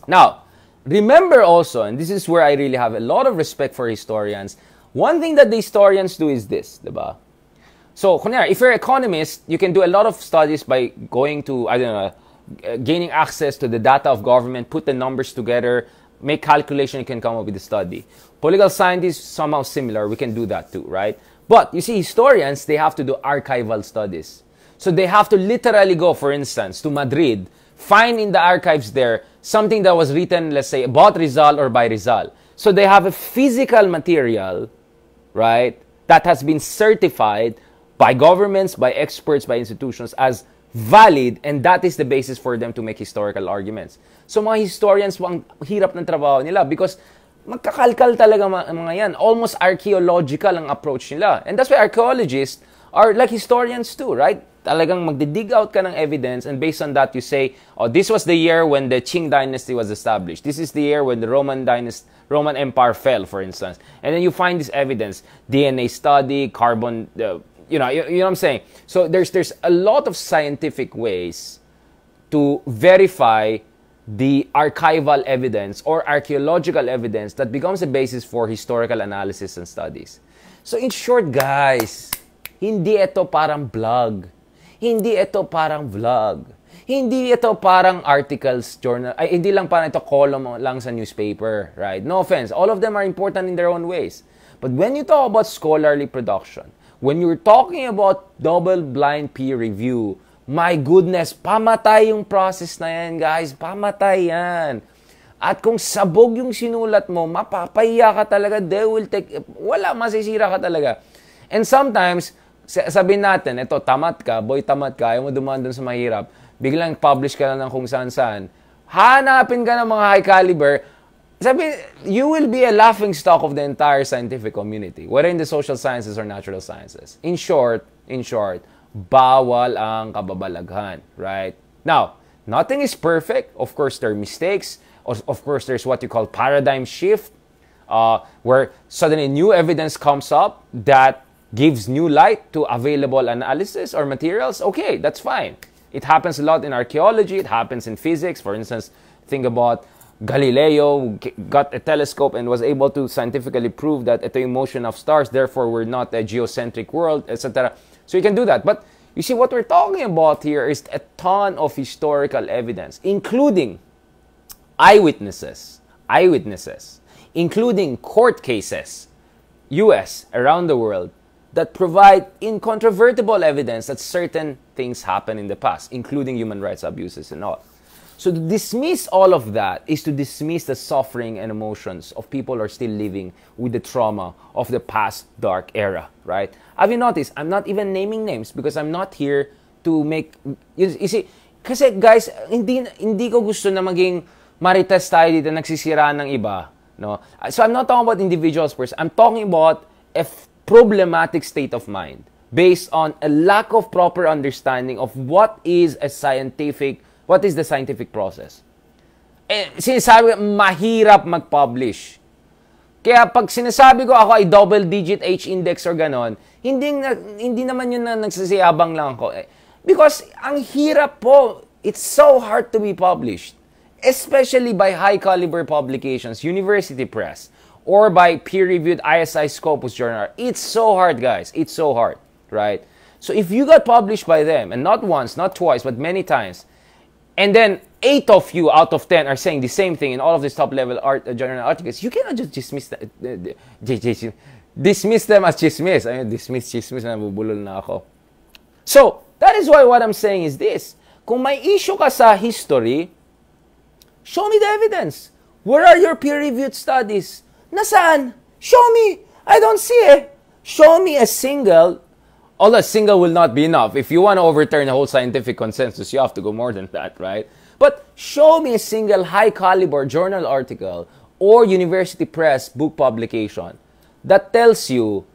Now, remember also, and this is where I really have a lot of respect for historians, one thing that the historians do is this, diba? So, if you're an economist, you can do a lot of studies by going to, I don't know, uh, gaining access to the data of government, put the numbers together, make calculation, you can come up with a study. Political scientists, somehow similar, we can do that too, right? But you see, historians, they have to do archival studies. So they have to literally go, for instance, to Madrid, find in the archives there something that was written, let's say, about Rizal or by Rizal. So they have a physical material, right, that has been certified by governments, by experts, by institutions as valid and that is the basis for them to make historical arguments. So mga historians, ang hirap ng trabaho nila because magkakalkal talaga mga yan. Almost archaeological ang approach nila. And that's why archaeologists are like historians too, right? Talagang magdi-dig out ka ng evidence and based on that you say, oh, this was the year when the Qing dynasty was established. This is the year when the Roman dynasty Roman Empire fell, for instance. And then you find this evidence, DNA study, carbon, uh, you know, you, you know what I'm saying? So there's there's a lot of scientific ways to verify the archival evidence or archaeological evidence that becomes a basis for historical analysis and studies. So in short, guys, hindi ito parang blog. Hindi ito parang vlog. Hindi ito parang articles, journal, ay hindi lang parang ito column lang sa newspaper, right? No offense, all of them are important in their own ways. But when you talk about scholarly production, when you're talking about double-blind peer review, my goodness, pamatay yung process na yan, guys. Pamatay yan. At kung sabog yung sinulat mo, mapapahiya ka talaga. They will take, wala, masisira ka talaga. And sometimes, sabihin natin, ito, tamat ka, boy, tamat ka, ayaw mo dumaan dun sa mahirap biglang publish ka lang ng kung saan-saan, hanapin ka ng mga high caliber, sabi, you will be a laughing stock of the entire scientific community, whether in the social sciences or natural sciences. In short, in short, bawal ang kababalaghan, right? Now, nothing is perfect. Of course, there are mistakes. Of course, there's what you call paradigm shift, uh, where suddenly new evidence comes up that gives new light to available analysis or materials. Okay, that's fine. It happens a lot in archaeology, it happens in physics. For instance, think about Galileo got a telescope and was able to scientifically prove that ito yung motion of stars, therefore we're not a geocentric world, etc. So you can do that. But you see, what we're talking about here is a ton of historical evidence, including eyewitnesses, eyewitnesses, including court cases, US, around the world, that provide incontrovertible evidence that certain things happen in the past, including human rights abuses and all. So to dismiss all of that is to dismiss the suffering and emotions of people who are still living with the trauma of the past dark era, right? Have you noticed? I'm not even naming names because I'm not here to make you, you see kasi guys, hindi hindi ko gusto na maging marites tayo dito nagsisira ng iba, no? So I'm not talking about individuals first. I'm talking about if problematic state of mind based on a lack of proper understanding of what is a scientific, what is the scientific process. Eh, sinasabi, mahirap mag-publish. Kaya pag sinasabi ko ako ay double digit H index or ganon, hindi, na, hindi naman yun na nagsasiyabang lang ako. Eh, because ang hirap po, it's so hard to be published. Especially by high caliber publications, university press or by peer-reviewed ISI Scopus journal. It's so hard, guys. It's so hard, right? So if you got published by them, and not once, not twice, but many times, and then eight of you out of ten are saying the same thing in all of these top-level art, uh, journal articles, you cannot just dismiss, the, the, dismiss them as chismis. I mean, dismiss chismis, nabubulol na ako. So, that is why what I'm saying is this. Kung may issue ka sa history, show me the evidence. Where are your peer-reviewed studies? Nasaan? Show me. I don't see it. Show me a single. Although a single will not be enough. If you want to overturn the whole scientific consensus, you have to go more than that, right? But show me a single high caliber journal article or university press book publication that tells you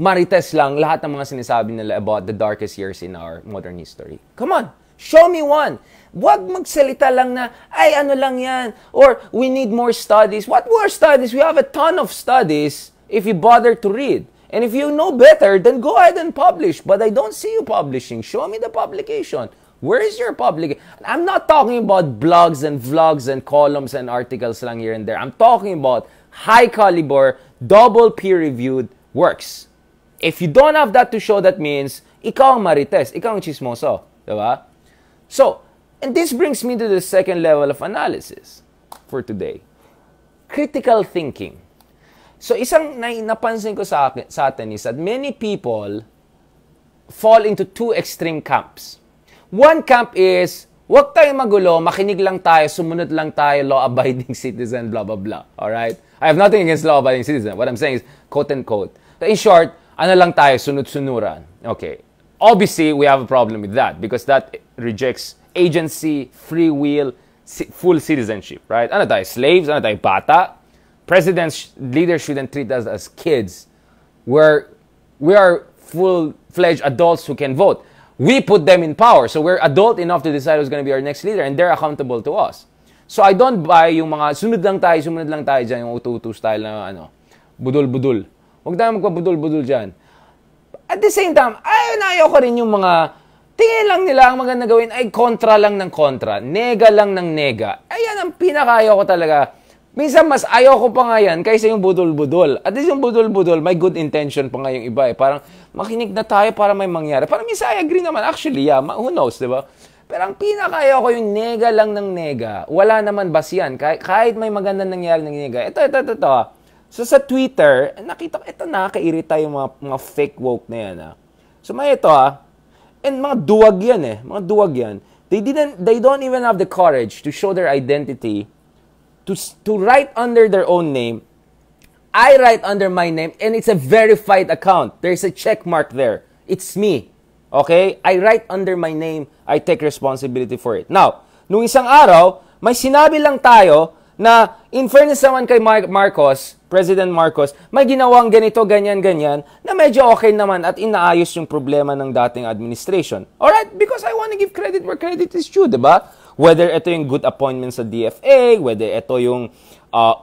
marites lang lahat ng mga sinasabi nila about the darkest years in our modern history. Come on, show me one. Huwag magsalita lang na, ay ano lang yan, or we need more studies. What more studies? We have a ton of studies if you bother to read. And if you know better, then go ahead and publish. But I don't see you publishing. Show me the publication. Where is your public? I'm not talking about blogs and vlogs and columns and articles lang here and there. I'm talking about high caliber, double peer-reviewed works. If you don't have that to show, that means ikaw ang marites, ikaw ang chismoso. Diba? So, And this brings me to the second level of analysis for today. Critical thinking. So isang na napansin ko sa, akin, sa atin is that many people fall into two extreme camps. One camp is, wag tayong magulo, makinig lang tayo, sumunod lang tayo, law-abiding citizen, blah, blah, blah. Alright? I have nothing against law-abiding citizen. What I'm saying is, quote and quote. In short, ano lang tayo, sunod-sunuran. Okay. Obviously, we have a problem with that because that rejects agency, free will, full citizenship, right? Ano tayo? Slaves? Ano tayo? Bata? Presidents, leaders shouldn't treat us as kids. We're, we are full-fledged adults who can vote. We put them in power. So we're adult enough to decide who's going to be our next leader and they're accountable to us. So I don't buy yung mga sunod lang tayo, sumunod lang tayo dyan, yung utu-utu style na ano, budol-budol. Huwag tayo magpabudol-budol dyan. At the same time, ay, ayoko rin yung mga Tingin lang nila ang maganda gawin ay kontra lang ng kontra, nega lang ng nega. Ayan ang pinakayo ko talaga. Minsan mas ayaw ko pa nga yan kaysa yung budol-budol. At least yung budol-budol, may good intention pa nga yung iba eh. Parang makinig na tayo para may mangyari. Para minsan I agree naman. Actually, yeah, who knows, di ba? Pero ang pinakaya ko yung nega lang ng nega. Wala naman bas yan. Kahit, kahit may magandang nangyari ng nega. Ito, ito, ito, ito. Ah. So sa Twitter, nakita ko, ito nakakairita yung mga, mga fake woke na yan. Ah. So may ito ah. And mga duwag yan eh. Mga duwag yan. They didn't, they don't even have the courage to show their identity to, to write under their own name I write under my name and it's a verified account. There's a check mark there. It's me. Okay? I write under my name. I take responsibility for it. Now, nung isang araw, may sinabi lang tayo na in fairness naman kay Mar- Marcos, President Marcos, may ginawang ganito, ganyan, ganyan, na medyo okay naman at inaayos yung problema ng dating administration. Alright? Because I want to give credit where credit is due, di ba? Whether ito yung good appointment sa DFA, whether ito yung uh,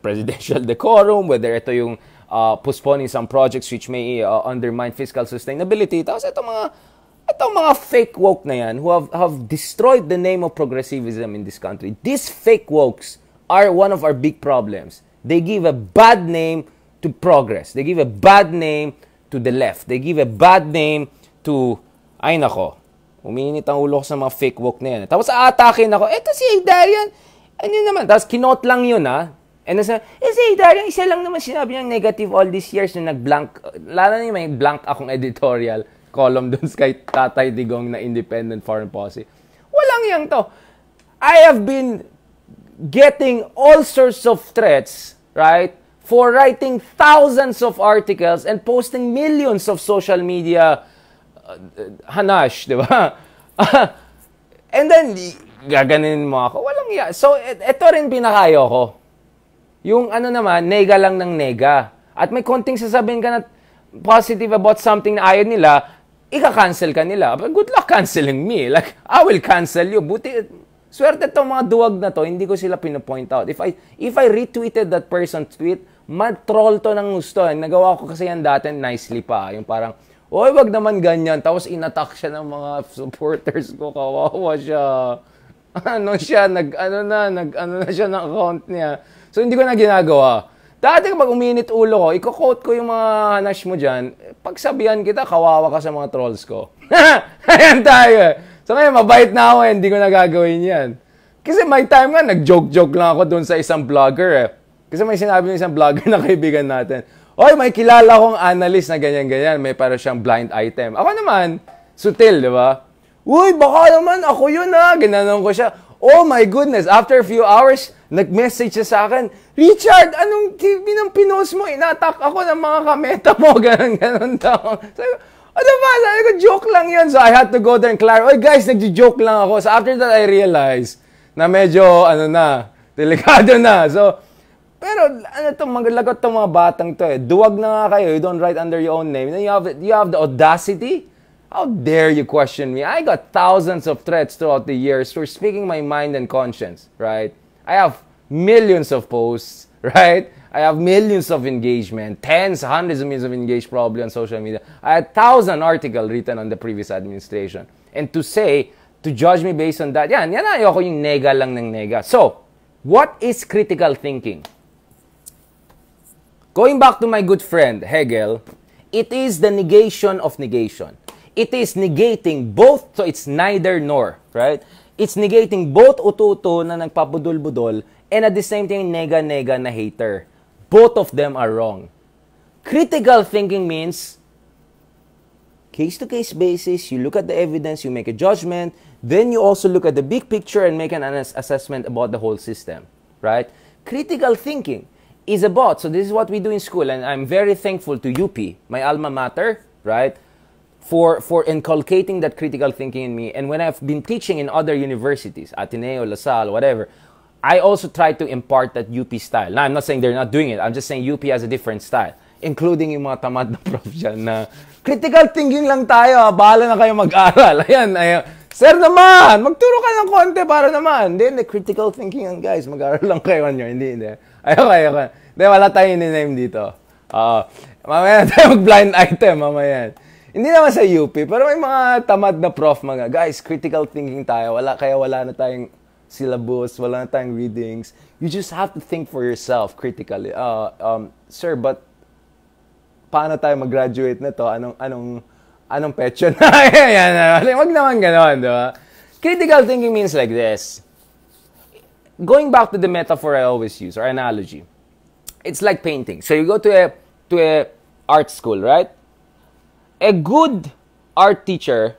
presidential decorum, whether ito yung uh, postponing some projects which may uh, undermine fiscal sustainability. Tapos ito mga itong mga fake woke na yan who have, have destroyed the name of progressivism in this country. These fake wokes are one of our big problems. They give a bad name to progress. They give a bad name to the left. They give a bad name to, ay nako, uminit ang ulo ko sa mga fake woke na yan. Tapos aatakin ako, eto si Darian, ano naman, tapos kinot lang yun ha. And nasa, eh si Daryl, isa lang naman sinabi niya negative all these years na nag-blank. Lalo na may blank akong editorial column dun kay Tatay Digong na independent foreign policy. Walang yang to. I have been getting all sorts of threats, right? For writing thousands of articles and posting millions of social media uh, hanash, di ba? and then, gaganin mo ako. Walang iya. So, ito rin pinakayo ko. Yung ano naman, nega lang ng nega. At may konting sasabihin ka na positive about something na ayaw nila, ika-cancel ka nila. Good luck canceling me. Like, I will cancel you. Buti, swerte itong mga duwag na to, hindi ko sila pinapoint out. If I, if I retweeted that person's tweet, mag-troll to ng gusto. Nagawa ko kasi yan dati nicely pa. Yung parang, Oy, wag naman ganyan. Tapos inattack siya ng mga supporters ko. Kawawa siya. ano siya, nag, ano na, nag, ano na siya ng account niya. So, hindi ko na ginagawa. Dati kapag uminit ulo ko, i-quote ko yung mga hanash mo dyan, pagsabihan kita, kawawa ka sa mga trolls ko. Ayan tayo. So ngayon, mabait na ako, eh, hindi ko na gagawin yan. Kasi may time nga, nag-joke-joke lang ako dun sa isang vlogger eh. Kasi may sinabi ng isang vlogger na kaibigan natin, Oy, may kilala kong analyst na ganyan-ganyan, may para siyang blind item. Ako naman, sutil, di ba? Uy, baka naman ako yun ha. Ginanong ko siya. Oh my goodness, after a few hours, nag-message siya sa akin, Richard, anong TV ng pinost mo? Inatak ako ng mga kameta mo. Ganon, ganon daw. Sabi ano ba? Sabi ko, joke lang yun. So I had to go there and clarify. Oy guys, nagjo-joke lang ako. So after that, I realized na medyo, ano na, delikado na. So, pero ano to, maglagot tong mga batang to eh. Duwag na nga kayo. You don't write under your own name. Then you have, you have the audacity How dare you question me? I got thousands of threats throughout the years for speaking my mind and conscience, right? I have millions of posts, right? I have millions of engagement, tens, hundreds of millions of engaged probably on social media. I had thousand articles written on the previous administration. And to say, to judge me based on that, yan, yan ayoko yung nega lang ng nega. So, what is critical thinking? Going back to my good friend Hegel, it is the negation of negation it is negating both, so it's neither nor, right? It's negating both ututo na nagpabudol-budol and at the same time nega-nega na hater. Both of them are wrong. Critical thinking means case-to-case basis, you look at the evidence, you make a judgment, then you also look at the big picture and make an assessment about the whole system, right? Critical thinking is about, so this is what we do in school, and I'm very thankful to UP, my alma mater, right? for, for inculcating that critical thinking in me. And when I've been teaching in other universities, Ateneo, La Salle, whatever, I also try to impart that UP style. Now, I'm not saying they're not doing it. I'm just saying UP has a different style. Including yung mga tamad na prof dyan na critical thinking lang tayo. Bahala na kayo mag-aral. Ayan, ayan. Sir naman, magturo ka ng konti para naman. Hindi, hindi. Critical thinking yan, guys. Mag-aral lang kayo on Hindi, hindi. Ayoko, ayoko. Hindi, wala tayong name dito. Oo. Uh, mamaya tayo mag-blind item. Mamaya. Hindi naman sa UP, pero may mga tamad na prof mga, guys, critical thinking tayo. Wala, kaya wala na tayong syllabus, wala na tayong readings. You just have to think for yourself critically. Uh, um, sir, but paano tayo mag-graduate na to? Anong, anong, anong petyo na? Yan, wag naman ganon, di ba? Critical thinking means like this. Going back to the metaphor I always use, or analogy. It's like painting. So you go to a, to a art school, right? A good art teacher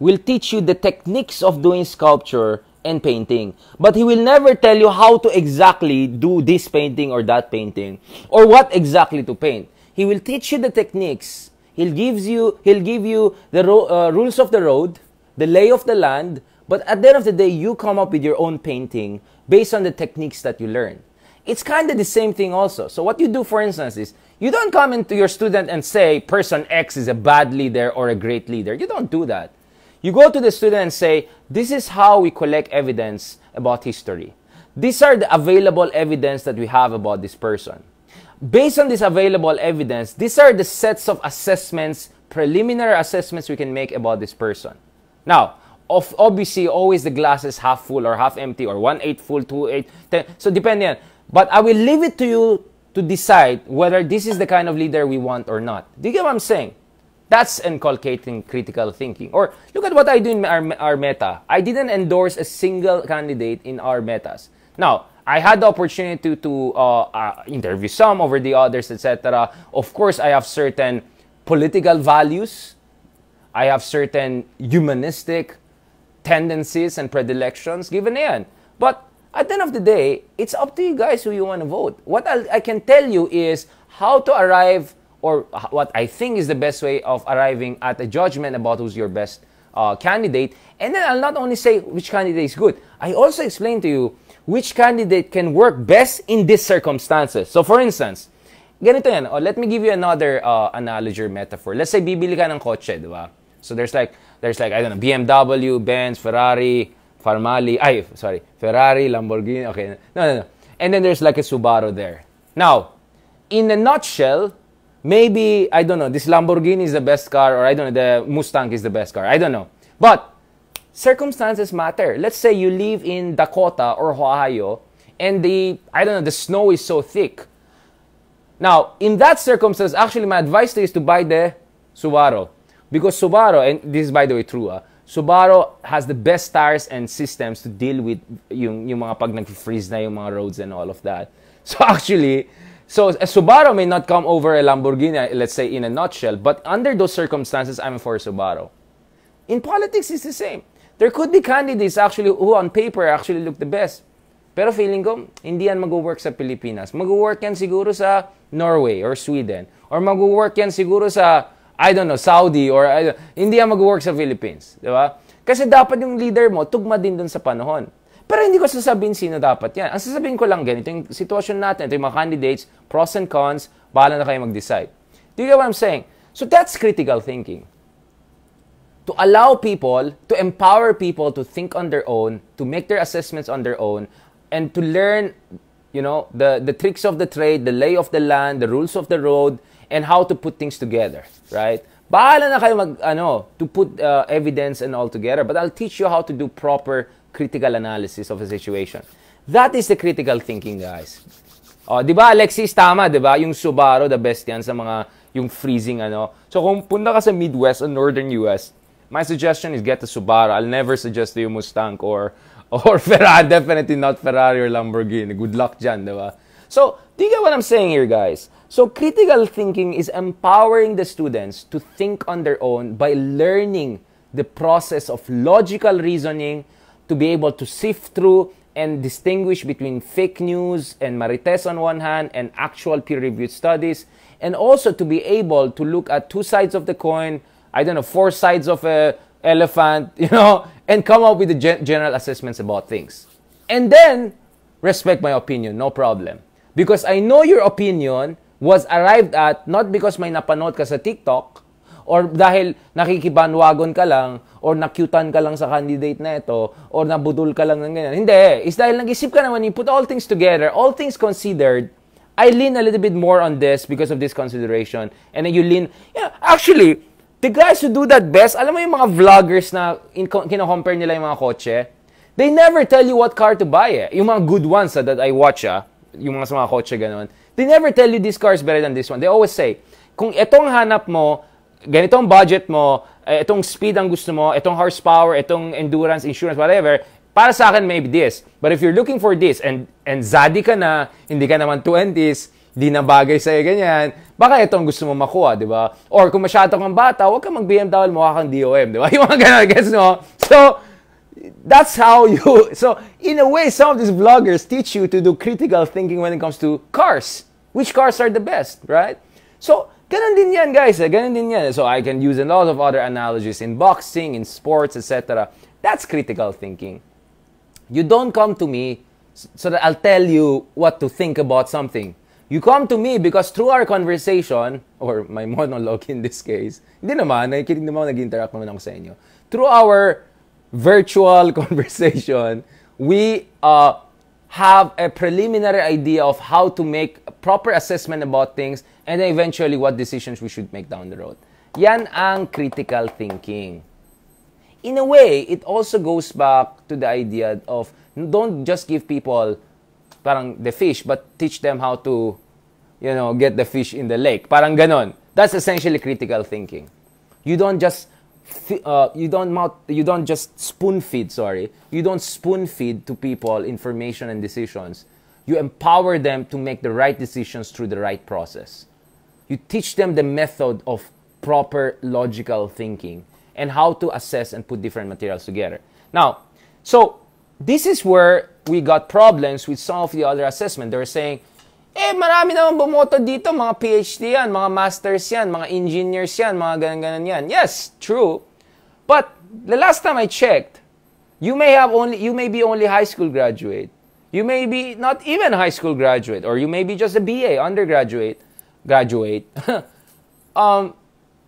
will teach you the techniques of doing sculpture and painting. But he will never tell you how to exactly do this painting or that painting or what exactly to paint. He will teach you the techniques. He'll gives you he'll give you the uh, rules of the road, the lay of the land, but at the end of the day you come up with your own painting based on the techniques that you learn. It's kind of the same thing also. So what you do for instance is you don't come into your student and say person X is a bad leader or a great leader. You don't do that. You go to the student and say, this is how we collect evidence about history. These are the available evidence that we have about this person. Based on this available evidence, these are the sets of assessments, preliminary assessments we can make about this person. Now, of obviously, always the glass is half full or half empty or one eight full, two eight, ten. So depending on. But I will leave it to you to decide whether this is the kind of leader we want or not. Do you get what I'm saying? That's inculcating critical thinking. Or look at what I do in our, our meta. I didn't endorse a single candidate in our metas. Now, I had the opportunity to, to uh, uh, interview some over the others, etc. Of course, I have certain political values. I have certain humanistic tendencies and predilections given in. But at the end of the day, it's up to you guys who you want to vote. What I'll, I can tell you is how to arrive or what I think is the best way of arriving at a judgment about who's your best uh, candidate. And then I'll not only say which candidate is good, I also explain to you which candidate can work best in these circumstances. So for instance, ganito yan. Oh, let me give you another uh, analogy or metaphor. Let's say bibili ka ng kotse, di ba? So there's like, there's like, I don't know, BMW, Benz, Ferrari, Farmali, ay, sorry, Ferrari, Lamborghini, okay. No, no, no. And then there's like a Subaru there. Now, in a nutshell, maybe I don't know this Lamborghini is the best car or I don't know the Mustang is the best car I don't know. But circumstances matter. Let's say you live in Dakota or Ohio and the I don't know the snow is so thick. Now in that circumstance actually my advice to you is to buy the Subaru. Because Subaru and this is by the way true uh, Subaru has the best tires and systems to deal with yung, yung mga pag nag-freeze na yung mga roads and all of that. So actually so a Subaru may not come over a Lamborghini, let's say in a nutshell, but under those circumstances, I'm for Subaru. In politics, it's the same. There could be candidates actually who on paper actually look the best. Pero feeling ko, hindi yan mag-work sa Pilipinas. Mag-work yan siguro sa Norway or Sweden. Or mag-work yan siguro sa, I don't know, Saudi or I don't, hindi yan mag-work sa Philippines. Di ba? Kasi dapat yung leader mo, tugma din dun sa panahon. Pero hindi ko sasabihin sino dapat yan. Ang sasabihin ko lang ganito yung sitwasyon natin, ito yung mga candidates, pros and cons, bahala na kayo mag-decide. Do you get what I'm saying? So that's critical thinking. To allow people, to empower people to think on their own, to make their assessments on their own, and to learn, you know, the, the tricks of the trade, the lay of the land, the rules of the road, and how to put things together, right? Bahala na kayo mag, ano, to put uh, evidence and all together, but I'll teach you how to do proper critical analysis of a situation. That is the critical thinking, guys. Oh, 'di ba Alexis tama, 'di ba? Yung Subaru the best 'yan sa mga yung freezing ano. So kung punta ka sa Midwest or Northern US, my suggestion is get the Subaru. I'll never suggest to you Mustang or or Ferrari, definitely not Ferrari or Lamborghini. Good luck dyan, di ba? So, do you get what I'm saying here, guys? So, critical thinking is empowering the students to think on their own by learning the process of logical reasoning, to be able to sift through and distinguish between fake news and marites on one hand and actual peer-reviewed studies and also to be able to look at two sides of the coin i don't know four sides of a elephant you know and come up with the gen- general assessments about things. And then respect my opinion no problem. Because i know your opinion was arrived at not because may napanood ka sa tiktok or dahil nakikibanwagon ka lang, or nakyutan ka lang sa candidate na ito, or nabudol ka lang ng ganyan. Hindi. Is dahil nag-isip ka naman, you put all things together, all things considered, I lean a little bit more on this because of this consideration. And then you lean, yeah, actually, the guys who do that best, alam mo yung mga vloggers na in, kino-compare nila yung mga kotse, they never tell you what car to buy eh. Yung mga good ones ah, that I watch ah, yung mga sa mga kotse ganun, they never tell you this car is better than this one. They always say, kung itong hanap mo, ganito ang budget mo, eh, itong speed ang gusto mo, itong horsepower, itong endurance, insurance, whatever, para sa akin, maybe this. But if you're looking for this and, and zaddy ka na, hindi ka naman 20s, di na bagay sa'yo ganyan, baka ito ang gusto mo makuha, di ba? Or kung masyado kang bata, huwag kang mag-BMW, mukha kang DOM, di ba? Yung mga ganun, gets no? So, that's how you, so in a way, some of these vloggers teach you to do critical thinking when it comes to cars. Which cars are the best, right? So, ganun din yan, guys. Eh. Ganun din yan. So, I can use a lot of other analogies in boxing, in sports, etc. That's critical thinking. You don't come to me so that I'll tell you what to think about something. You come to me because through our conversation, or my monologue in this case, hindi naman, nakikinig naman, nag-interact naman ako sa inyo. Through our virtual conversation, we uh, have a preliminary idea of how to make a proper assessment about things and eventually what decisions we should make down the road. Yan ang critical thinking. In a way, it also goes back to the idea of don't just give people parang the fish, but teach them how to, you know, get the fish in the lake. Parang ganon. That's essentially critical thinking. You don't just uh, you don't mouth, you don't just spoon feed. Sorry, you don't spoon feed to people information and decisions. You empower them to make the right decisions through the right process. You teach them the method of proper logical thinking and how to assess and put different materials together. Now, so this is where we got problems with some of the other assessment. They're saying, eh, marami naman bumoto dito, mga PhD yan, mga masters yan, mga engineers yan, mga ganun-ganun yan. Yes, true. But the last time I checked, you may have only you may be only high school graduate. You may be not even high school graduate, or you may be just a BA undergraduate graduate. um,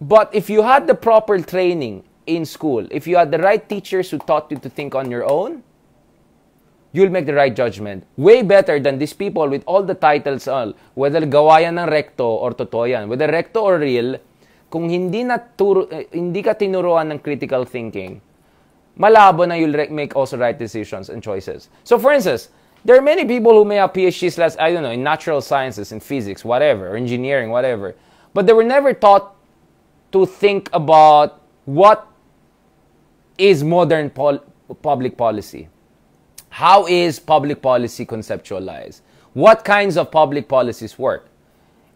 but if you had the proper training in school, if you had the right teachers who taught you to think on your own, you'll make the right judgment. Way better than these people with all the titles all, whether gawa yan ng recto or totoo yan. Whether recto or real, kung hindi, naturo, eh, hindi ka tinuruan ng critical thinking, malabo na you'll make also right decisions and choices. So for instance, there are many people who may have PhDs, less, I don't know, in natural sciences, in physics, whatever, or engineering, whatever, but they were never taught to think about what is modern pol- public policy How is public policy conceptualized? What kinds of public policies work?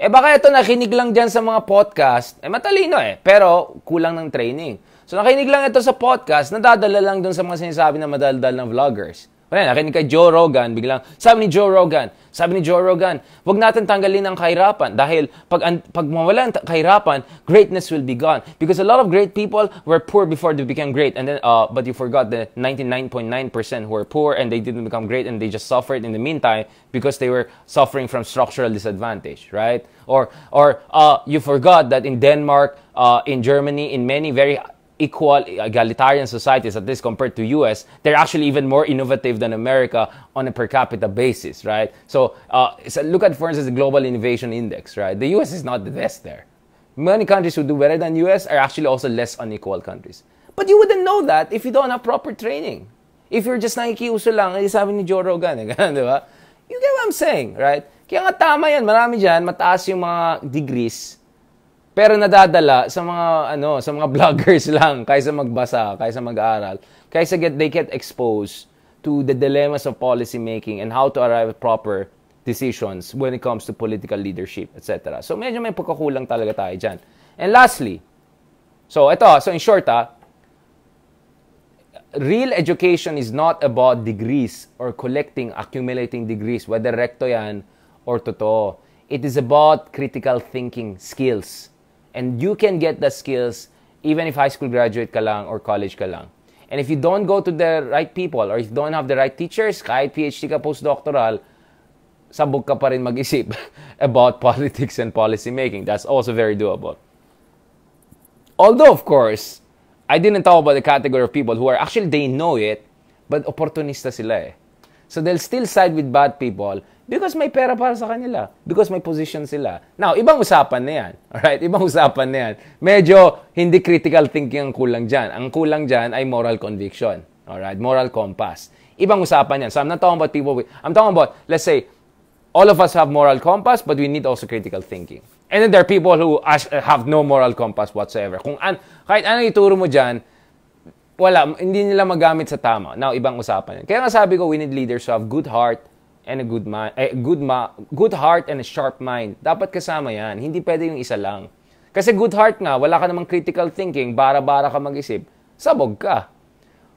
Eh baka ito nakinig lang dyan sa mga podcast, eh matalino eh, pero kulang ng training. So nakinig lang ito sa podcast, nadadala lang dun sa mga sinasabi na madaldal ng vloggers. Wala, nakinig kay Joe Rogan, biglang, sabi ni Joe Rogan, sabi ni Joe Rogan, wag natin tanggalin ang kahirapan dahil pag, pag mawala ang kahirapan, greatness will be gone. Because a lot of great people were poor before they became great. And then, uh, but you forgot the 99.9% who were poor and they didn't become great and they just suffered in the meantime because they were suffering from structural disadvantage, right? Or, or uh, you forgot that in Denmark, uh, in Germany, in many very equal egalitarian societies at least compared to US they're actually even more innovative than America on a per capita basis right? So, uh, so look at for instance the global innovation index right? The US is not the best there. Many countries who do better than US are actually also less unequal countries. But you wouldn't know that if you don't have proper training. If you're just nakikiuso lang eh, sabi ni Joe Rogan eh, di ba? You get what I'm saying right? Kaya nga tama yan marami dyan mataas yung mga degrees pero nadadala sa mga ano, sa mga vloggers lang kaysa magbasa, kaysa mag-aral, kaysa get they get exposed to the dilemmas of policy making and how to arrive at proper decisions when it comes to political leadership, etc. So medyo may pagkakulang talaga tayo diyan. And lastly, so ito, so in short ah, real education is not about degrees or collecting, accumulating degrees, whether recto yan or totoo. It is about critical thinking skills And you can get the skills even if high school graduate ka lang or college ka lang. And if you don't go to the right people or if you don't have the right teachers, kahit PhD ka postdoctoral, sabog ka pa rin mag-isip about politics and policy making. That's also very doable. Although, of course, I didn't talk about the category of people who are actually, they know it, but opportunista sila eh. So they'll still side with bad people Because may pera para sa kanila. Because may position sila. Now, ibang usapan na yan. Alright? Ibang usapan na yan. Medyo hindi critical thinking ang kulang dyan. Ang kulang dyan ay moral conviction. Alright? Moral compass. Ibang usapan yan. So I'm not talking about people with... I'm talking about, let's say, all of us have moral compass, but we need also critical thinking. And then there are people who have no moral compass whatsoever. Kung an, kahit ano ituro mo dyan, wala, hindi nila magamit sa tama. Now, ibang usapan yan. Kaya nga sabi ko, we need leaders who have good heart and a good mind, eh, good ma, good heart and a sharp mind. Dapat kasama yan. Hindi pwede yung isa lang. Kasi good heart nga, wala ka namang critical thinking, bara-bara ka mag-isip, sabog ka.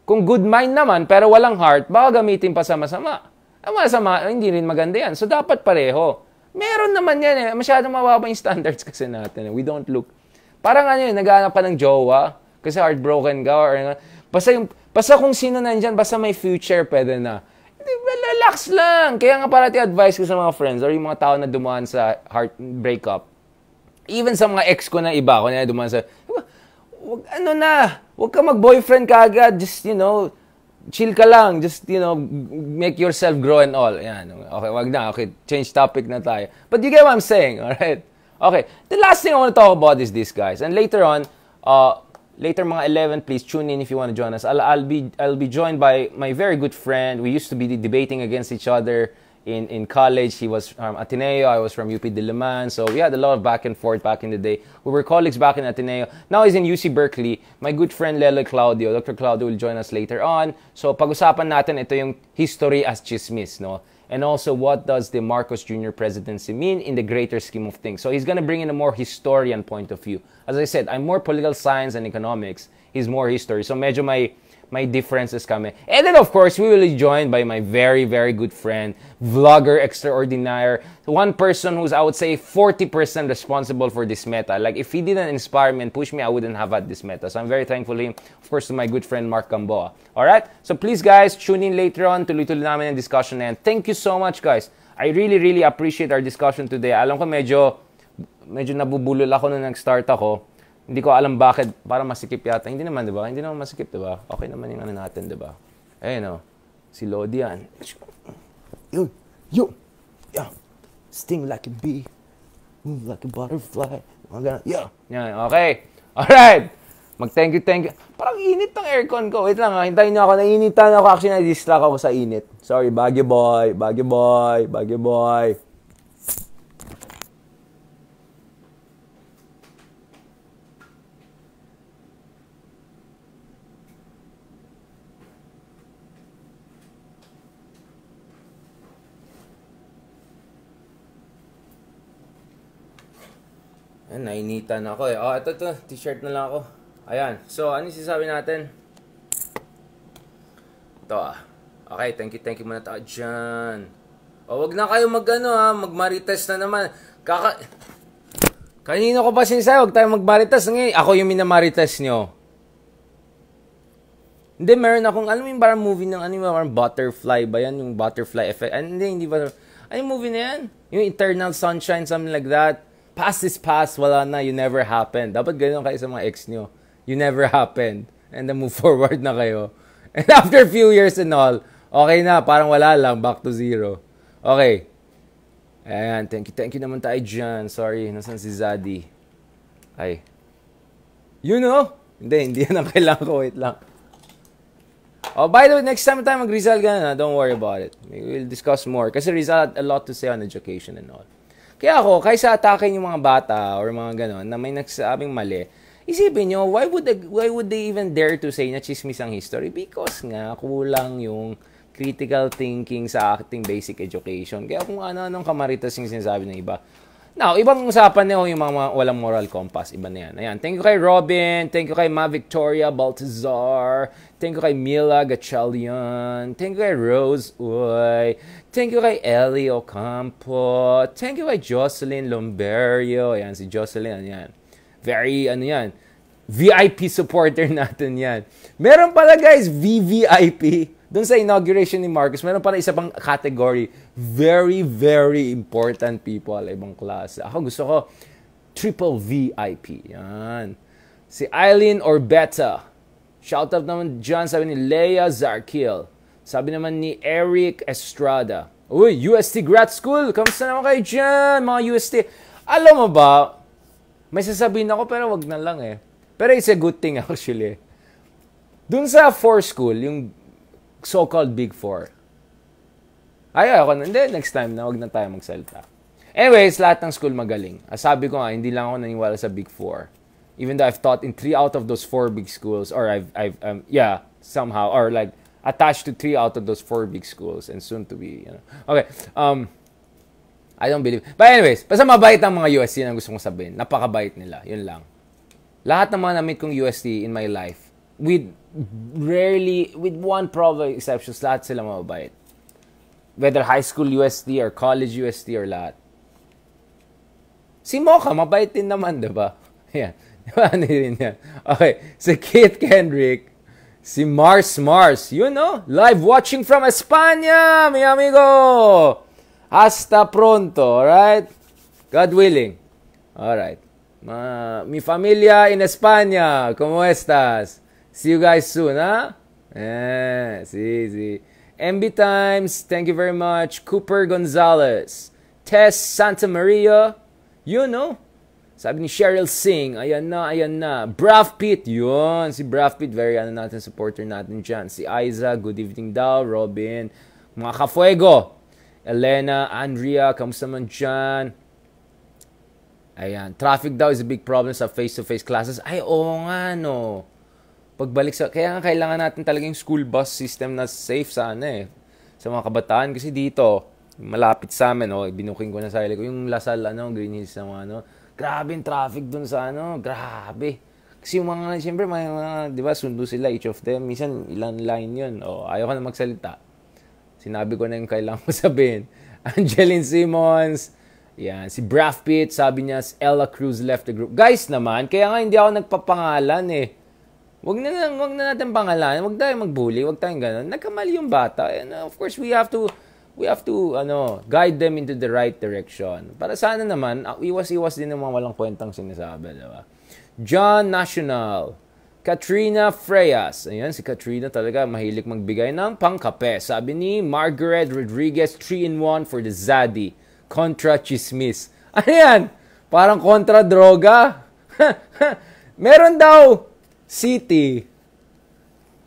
Kung good mind naman, pero walang heart, baka gamitin pa sa masama. Ang masama, hindi rin maganda yan. So, dapat pareho. Meron naman yan eh. Masyadong mababa yung standards kasi natin. Eh. We don't look... Parang ano yun, naghahanap ka ng jowa kasi heartbroken ka or ano. Basta, yung, basta kung sino nandyan, basta may future, pwede na. Hindi, relax lang. Kaya nga parati advice ko sa mga friends or yung mga tao na dumaan sa heart breakup. Even sa mga ex ko na iba, ko na dumaan sa... Wag, ano na, wag ka mag-boyfriend ka. Just, you know, chill ka lang. Just, you know, make yourself grow and all. Yan. Okay, wag na. Okay, change topic na tayo. But you get what I'm saying, alright? Okay, the last thing I want to talk about is this, guys. And later on, uh, later mga 11, please tune in if you want to join us. I'll, I'll, be, I'll be joined by my very good friend. We used to be debating against each other in, in college. He was from Ateneo. I was from UP Diliman. So we had a lot of back and forth back in the day. We were colleagues back in Ateneo. Now he's in UC Berkeley. My good friend Lele Claudio, Dr. Claudio will join us later on. So pag-usapan natin ito yung history as chismis, no? And also, what does the Marcos Jr. presidency mean in the greater scheme of things? So he's going to bring in a more historian point of view. As I said, I'm more political science and economics. He's more history. So medyo may may differences kami. And then, of course, we will be joined by my very, very good friend, vlogger extraordinaire, one person who's, I would say, 40% responsible for this meta. Like, if he didn't inspire me and push me, I wouldn't have had this meta. So I'm very thankful to him, of course, to my good friend, Mark Gamboa. Alright? So please, guys, tune in later on. Tuloy-tuloy namin ang discussion na yan. Thank you so much, guys. I really, really appreciate our discussion today. Alam ko medyo, medyo nabubulol ako nung nag-start ako. Hindi ko alam bakit, para masikip yata. Hindi naman, di ba? Hindi naman masikip, di ba? Okay naman yung ano natin, di ba? Ayun, oh. Si Lodian. Yun, yun, yeah. Sting like a bee. Move like a butterfly. Mga ganun. Yeah. Yan, okay. Alright. Mag-thank you, thank you. Parang init ng aircon ko. Wait lang ha. Hintayin niyo ako. Nainitan ako. Actually, na-distract ako sa init. Sorry, baggy boy. Baggy boy. Baggy boy. Ayan, nainitan ako eh. Oh, ito, ito. T-shirt na lang ako. Ayan. So, ano yung sinasabi natin? Ito ah. Okay, thank you, thank you muna tayo dyan. O, wag na kayo mag ano ha, magmarites na naman. Kaka... Kanino ko pa sinasabi, wag tayo magmarites. Ngayon, ako yung minamarites nyo. Hindi, meron akong, alam mo yung parang movie ng, ano yung parang butterfly ba yan? Yung butterfly effect. Ano, hindi, hindi ba? Ano yung movie na yan? Yung Eternal Sunshine, something like that past is past, wala na, you never happened. Dapat ganyan kayo sa mga ex nyo. You never happened. And then move forward na kayo. And after few years and all, okay na, parang wala lang, back to zero. Okay. Ayan, thank you, thank you naman tayo dyan. Sorry, nasan si Zaddy? Ay. You know? Hindi, hindi yan ang kailangan ko. Wait lang. Oh, by the way, next time tayo mag-Rizal ka na, don't worry about it. We will discuss more. Kasi Rizal had a lot to say on education and all. Kaya ako, kaysa atakin yung mga bata or mga ganon na may nagsabing mali, isipin nyo, why would, why would they even dare to say na chismis ang history? Because nga, kulang yung critical thinking sa ating basic education. Kaya kung ano-anong kamaritas yung sinasabi ng iba, Now, ibang usapan niyo yung mga walang moral compass. Iba na yan. Ayan. Thank you kay Robin. Thank you kay Ma Victoria Baltazar. Thank you kay Mila Gachalian. Thank you kay Rose Uy. Thank you kay Ellie Ocampo. Thank you kay Jocelyn Lomberio. Ayan, si Jocelyn. Ayan. Very, ano yan, VIP supporter natin yan. Meron pala guys, VVIP. Doon sa inauguration ni Marcos, meron pala isa pang category. Very, very important people. Ibang klase. Ako gusto ko triple VIP. Yan. Si Eileen Orbeta. Shout out naman dyan. Sabi ni Leia Zarkil. Sabi naman ni Eric Estrada. Uy, UST Grad School. Kamusta naman kayo dyan, mga UST? Alam mo ba, may sasabihin ako pero wag na lang eh. Pero it's a good thing actually. Doon sa four school, yung so-called Big Four. Ay, ako na. Hindi, next time na. Huwag na tayo magsalita. Anyways, lahat ng school magaling. As sabi ko nga, hindi lang ako naniwala sa Big Four. Even though I've taught in three out of those four big schools, or I've, I've um, yeah, somehow, or like, attached to three out of those four big schools, and soon to be, you know. Okay, um, I don't believe. But anyways, basta mabait ang mga UST ang gusto kong sabihin. Napakabait nila. Yun lang. Lahat ng mga na-meet kong UST in my life, with rarely, with one probably exceptions, lahat sila mabait. Whether high school UST or college UST or lahat. Si Mocha, mabait din naman, di ba? Yan. Ano rin yan? Okay. Si Kit Kendrick, si Mars Mars, you know, live watching from España, mi amigo! Hasta pronto, alright? God willing. Alright. Ma mi familia in España, ¿cómo estás? See you guys soon, huh? Eh, sí, sí. MB Times, thank you very much. Cooper Gonzalez. Tess Santa Maria, you know. Sabi ni Cheryl Singh, ayan na, ayan na. Brav Pitt, yun. Si Brav Pitt, very ano natin, supporter natin dyan. Si Aiza, good evening daw. Robin, mga kafuego. Elena, Andrea, kamusta man dyan? Ayan, traffic daw is a big problem sa face-to-face classes. Ay, oo nga, no. Pagbalik sa, kaya nga kailangan natin talagang school bus system na safe sana eh. Sa mga kabataan. Kasi dito, malapit sa amin, oh, binuking ko na sa ko. Yung Lasal, ano, Green Hills na ano. Grabe yung traffic dun sa, ano, grabe. Kasi yung mga, siyempre, may mga, di ba, sundo sila, each of them. Minsan, ilan line yun. Oh, ayaw ka na magsalita Sinabi ko na yung kailangan ko sabihin. Angeline Simmons, yan, si Brad Pitt, sabi niya, Ella Cruz left the group. Guys naman, kaya nga hindi ako nagpapangalan eh. Wag na, wag na natin pangalan. Wag tayo magbully, wag tayong ganun. Nagkamali yung bata. And uh, of course, we have to we have to ano, guide them into the right direction. Para sana naman, uh, iwas-iwas din ng mga walang kwentang sinasabi, di ba? John National. Katrina Freyas. Ayan, si Katrina talaga mahilig magbigay ng pangkape. Sabi ni Margaret Rodriguez, 3-in-1 for the Zaddy. Contra chismis. Ano? Parang kontra droga. Meron daw city.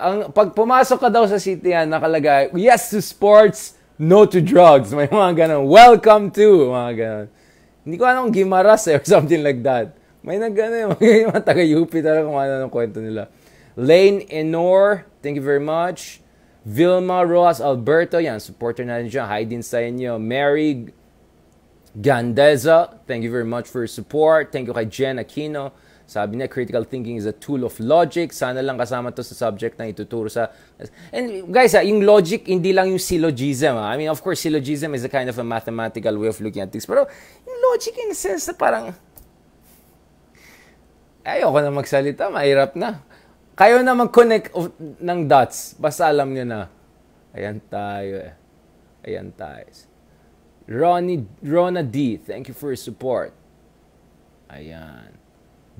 Ang, pag pumasok ka daw sa city yan, nakalagay, yes to sports, no to drugs. May mga ganun. Welcome to. Mga ganun. Hindi ko alam Gimaras eh, or something like that. May nag ano, may mga taga-UP talaga kung ano ng kwento nila. Lane Enor, thank you very much. Vilma Rojas Alberto, yan, supporter natin dyan. Hi din sa inyo. Mary Gandeza, thank you very much for your support. Thank you kay Jen Aquino. Sabi niya, critical thinking is a tool of logic. Sana lang kasama to sa subject na ituturo sa... And guys, ah, yung logic, hindi lang yung syllogism. Ah. I mean, of course, syllogism is a kind of a mathematical way of looking at things. Pero yung logic in sense na parang ayoko na magsalita, mahirap na. Kayo na mag-connect ng dots. Basta alam nyo na. Ayan tayo eh. Ayan tayo. Ronnie, Rona D, thank you for your support. Ayan.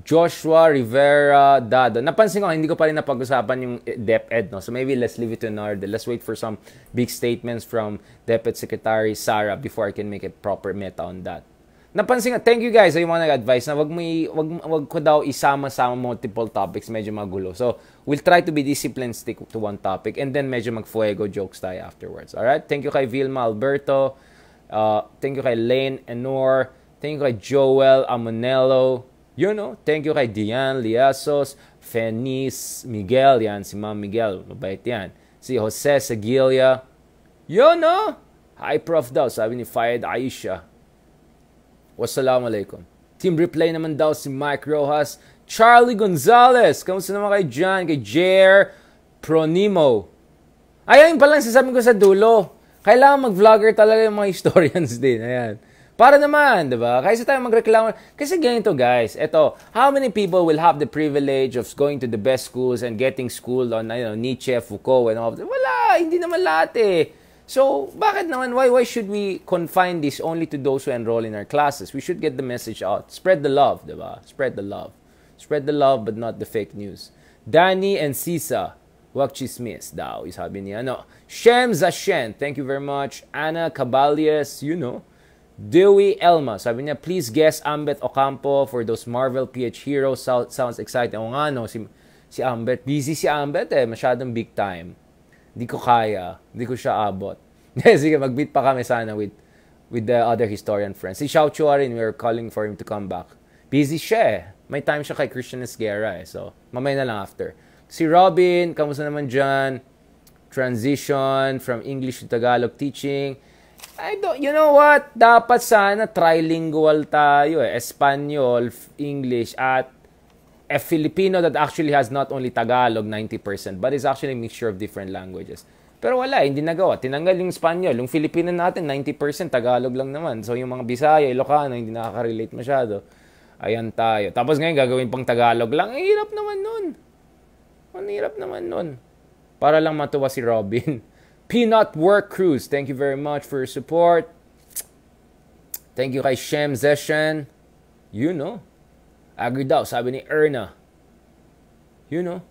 Joshua Rivera Dado. Napansin ko, hindi ko pa rin napag-usapan yung DepEd, no? So maybe let's leave it to another. Let's wait for some big statements from DepEd Secretary Sara before I can make a proper meta on that napansin nga, thank you guys sa yung mga nag-advise na wag mo wag, wag ko daw isama-sama multiple topics, medyo magulo. So, we'll try to be disciplined, stick to one topic, and then medyo mag-fuego jokes tayo afterwards. Alright? Thank you kay Vilma Alberto. Uh, thank you kay Lane Enor. Thank you kay Joel Amonello. You know, thank you kay Diane Liasos, Fenice Miguel. Yan, si Ma'am Miguel. Mabait yan. Si Jose Seguilia. You know, Hi, Prof daw. Sabi ni Fayed Aisha. Wassalamualaikum. Team replay naman daw si Mike Rojas. Charlie Gonzalez. Kamusta naman kay John? Kay Jer Pronimo. Ayan pa lang sasabihin ko sa dulo. Kailangan mag-vlogger talaga yung mga historians din. Ayan. Para naman, di ba? Kaysa tayo magreklamo. Kasi ganito guys, eto, how many people will have the privilege of going to the best schools and getting schooled on, you know, Nietzsche, Foucault, and all that? Wala, hindi naman lahat eh. So, bakit naman, why, why should we confine this only to those who enroll in our classes? We should get the message out. Spread the love, di ba? Spread the love. Spread the love but not the fake news. Danny and Sisa, wag chismis daw, sabi niya. No. Shem Zashen, thank you very much. Anna Cabalias, you know. Dewey Elma, sabi niya, please guess Ambet Ocampo for those Marvel PH heroes. sounds exciting. O nga, no, si, si Ambet. Busy si Ambet eh, masyadong big time. Di ko kaya. Di ko siya abot. Sige, mag-beat pa kami sana with with the other historian friends. Si Xiao Chua rin, we are calling for him to come back. Busy siya eh. May time siya kay Christian Esguerra eh. So, mamaya na lang after. Si Robin, kamusta naman dyan? Transition from English to Tagalog teaching. I don't, you know what? Dapat sana trilingual tayo eh. Espanyol, English, at a Filipino that actually has not only Tagalog 90%, but is actually a mixture of different languages. Pero wala, hindi nagawa. Tinanggal yung Espanyol. Yung Filipino natin, 90% Tagalog lang naman. So yung mga Bisaya, Ilocano, hindi nakaka-relate masyado. Ayan tayo. Tapos ngayon, gagawin pang Tagalog lang. Ang hirap naman nun. Ang hirap naman nun. Para lang matuwa si Robin. Peanut Work Cruise, thank you very much for your support. Thank you kay Shem Zeshan. You know. Agree daw, sabi ni Erna. You know.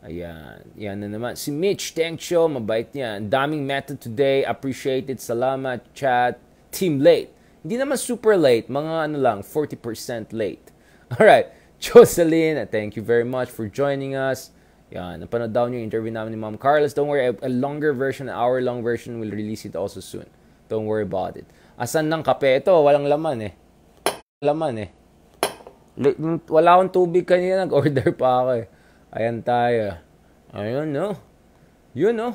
Ayan. Yan na naman. Si Mitch, thank you. Mabait yan. Daming method today. Appreciate it. Salamat, chat. Team late. Hindi naman super late. Mga ano lang, 40% late. Alright. Jocelyn, thank you very much for joining us. Yan. Napanood daw yung interview namin ni Mom Carlos. Don't worry. A longer version, an hour-long version, will release it also soon. Don't worry about it. Asan ng kape? Ito, walang laman eh. Laman eh. Wala akong tubig kanina. Nag-order pa ako eh. Ayan tayo. Ayun, no? Yun, no?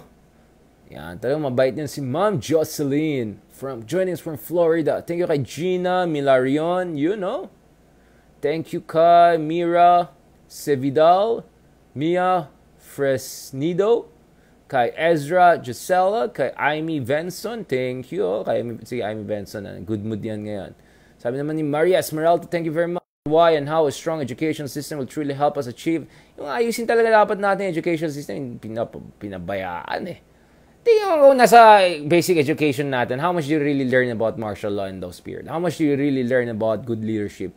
Yan, talagang mabait yan si Ma'am Jocelyn from joining us from Florida. Thank you kay Gina Milarion, you know. Thank you kay Mira Sevidal, Mia Fresnido, kay Ezra Gisela, kay Amy Benson, thank you. Kay Amy, si Amy Benson, good mood yan ngayon. Sabi naman ni Maria Esmeralda, thank you very much why and how a strong education system will truly help us achieve. Yung ayusin talaga dapat natin education system, pinap pinabayaan eh. Tingnan mo nasa basic education natin, how much do you really learn about martial law in those periods? How much do you really learn about good leadership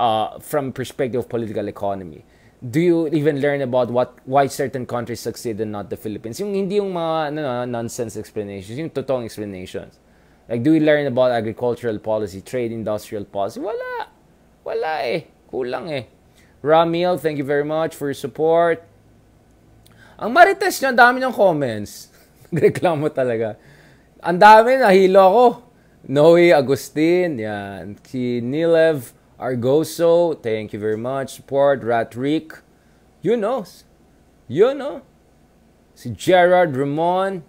uh, from perspective of political economy? Do you even learn about what why certain countries succeed and not the Philippines? Yung hindi yung mga ano, nonsense explanations, yung totoong explanations. Like, do we learn about agricultural policy, trade, industrial policy? Wala. Wala eh. Kulang eh. Ramil, thank you very much for your support. Ang marites nyo, dami ng comments. Reklamo talaga. Ang dami, nahilo ako. Noe Agustin, yan. Si Nilev Argoso, thank you very much. Support, Ratrick. You know. You know. Si Gerard Ramon,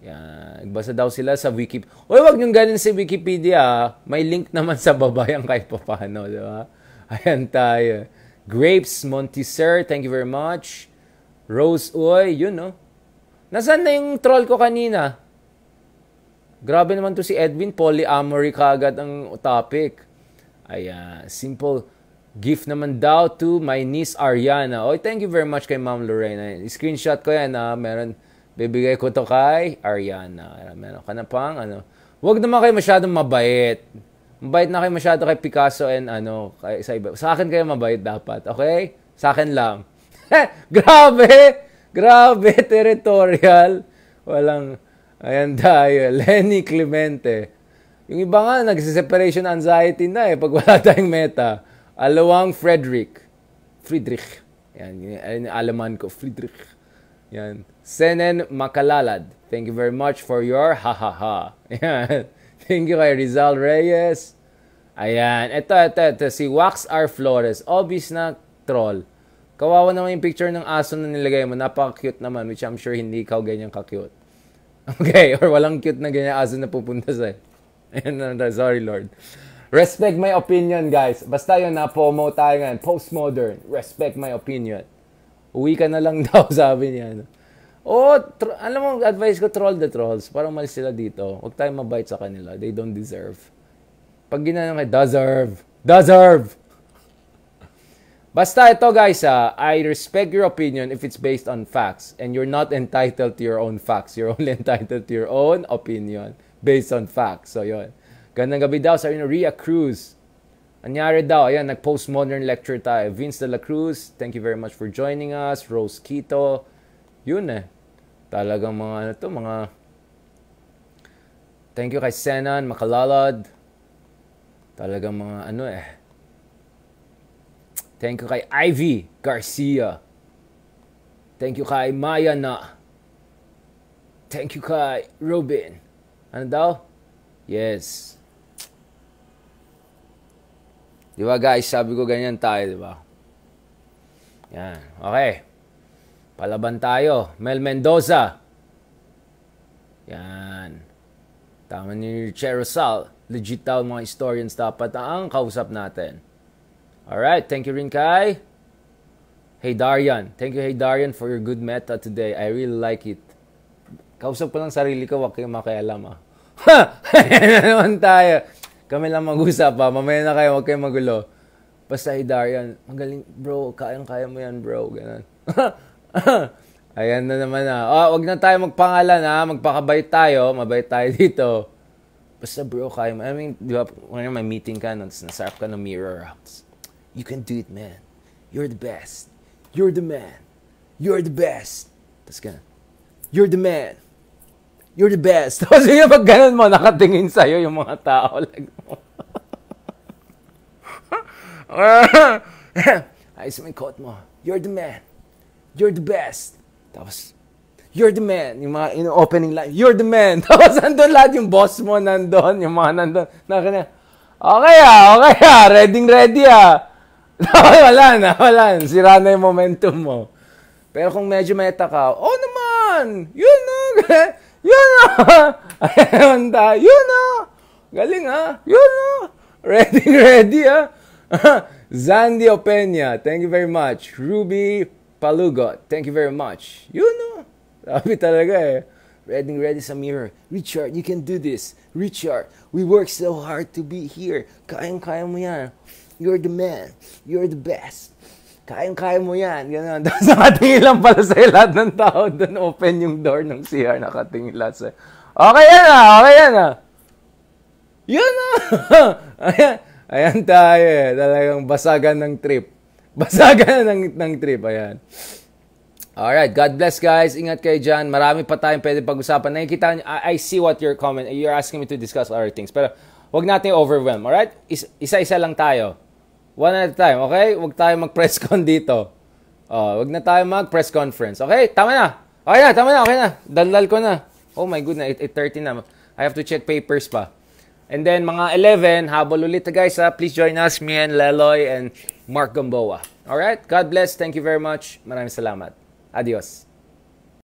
yan. Nagbasa daw sila sa Wikipedia. Uy, wag niyong ganin sa Wikipedia. May link naman sa baba yan kahit paano, di ba? Ayan tayo. Grapes Montiser, thank you very much. Rose Uy, yun no. Nasaan na yung troll ko kanina? Grabe naman to si Edwin, polyamory kagad ang topic. Ayan, simple gift naman daw to my niece Ariana. Oy, thank you very much kay Ma'am Lorena. Screenshot ko yan, ha? meron Bibigay ko to kay Ariana. Meron ka na pang ano. Huwag naman kayo masyadong mabait. Mabait na kayo masyado kay Picasso and ano, kay, sa iba. Sa akin kayo mabait dapat, okay? Sa akin lang. Grabe! Grabe, territorial. Walang, ayan tayo. Lenny Clemente. Yung iba nga, nagsiseparation anxiety na eh, pag wala tayong meta. Alawang Frederick. Friedrich. Yan, alaman ko, Friedrich. Yan. Senen Makalalad. Thank you very much for your ha-ha-ha. Ayan. Thank you kay Rizal Reyes. Ayan. Ito, ito, ito. Si Wax R. Flores. Obvious na troll. Kawawa naman yung picture ng aso na nilagay mo. Napaka-cute naman, which I'm sure hindi ikaw ganyan ka-cute. Okay, or walang cute na ganyan aso na pupunta sa'yo. Sorry Lord. Respect my opinion, guys. Basta yun, na-promo tayo ngayon. Postmodern. Respect my opinion. Uwi ka na lang daw, sabi niya. No? Oh, tr- alam mo, advice ko, troll the trolls. Parang malis sila dito. Huwag tayong mabait sa kanila. They don't deserve. Pag ginanong kayo, deserve. Deserve! Basta ito guys, ah, I respect your opinion if it's based on facts. And you're not entitled to your own facts. You're only entitled to your own opinion based on facts. So, yun. Gandang gabi daw sa inyo, Ria Cruz. Anyari daw, ayan, nag-postmodern lecture tayo. Vince de la Cruz, thank you very much for joining us. Rose Quito, yun eh. Talagang mga ano to, mga Thank you kay Senan, Makalalad. Talagang mga ano eh. Thank you kay Ivy Garcia. Thank you kay Maya na. Thank you kay Robin. Ano daw? Yes. Di ba guys, sabi ko ganyan tayo, di ba? Yan. Okay. Palaban tayo. Mel Mendoza. Yan. Tama ni Cherosal. Legit daw mga historians dapat ang kausap natin. Alright, thank you rin kay. Hey Darian. Thank you, hey Darian, for your good meta today. I really like it. Kausap ko lang sarili ko, wag kayong makialam ah. Ha! naman tayo. Kami lang mag-usap ha. Mamaya na kayo, huwag kayong magulo. Basta hey Darian, magaling, bro, kayang-kaya mo yan, bro. Ganun. Ayan na naman ha. Oh, wag na tayo magpangalan ha. Magpakabait tayo. Mabait tayo dito. Basta bro, kaya mo. I mean, di ba, when may meeting ka, nasarap ka ng mirror. You can do it, man. You're the best. You're the man. You're the best. Tapos ka You're the man. You're the best. Tapos yung pag ganun mo, nakatingin sa'yo yung mga tao. Like, Ayos mo yung coat mo. You're the man. You're the best. Tapos, you're the man. Yung mga in opening line, you're the man. Tapos nandun lahat yung boss mo nandun. Yung mga nandun. Nakanya, okay ah, okay ah. Ready, ready ah. wala na, wala na. Sira na yung momentum mo. Pero kung medyo meta ka, oh naman, yun na, yun na, ayun ta, yun na, galing ah. ha, yun na, ready, ready ah. ha. Zandy Openya, thank you very much. Ruby Palugot, thank you very much. Yun na, sabi talaga eh. Ready, ready sa mirror. Richard, you can do this. Richard, we work so hard to be here. Kayang-kaya mo yan. You're the man. You're the best kayang-kaya mo yan. Ganun. Tapos nakatingin lang pala sa lahat ng tao doon. Open yung door ng CR, nakatingin lahat sa... Okay yan ah, okay yan ah. Yun ah. ayan, ayan tayo eh. Talagang basagan ng trip. Basagan ng, ng trip, ayan. Alright, God bless guys. Ingat kayo dyan. Marami pa tayong pwede pag-usapan. Nakikita niyo, I, I see what your comment, you're asking me to discuss other things. Pero, wag natin overwhelm, alright? Is, isa-isa lang tayo. One at a time, okay? Huwag tayo mag-press con dito. Oh, wag na tayo mag-press conference. Okay? Tama na. Okay na, tama na, okay na. Dalal ko na. Oh my goodness, 8.30 na. I have to check papers pa. And then, mga 11, habol ulit guys ha. Please join us, me and Leloy and Mark Gamboa. Alright? God bless. Thank you very much. Maraming salamat. Adios.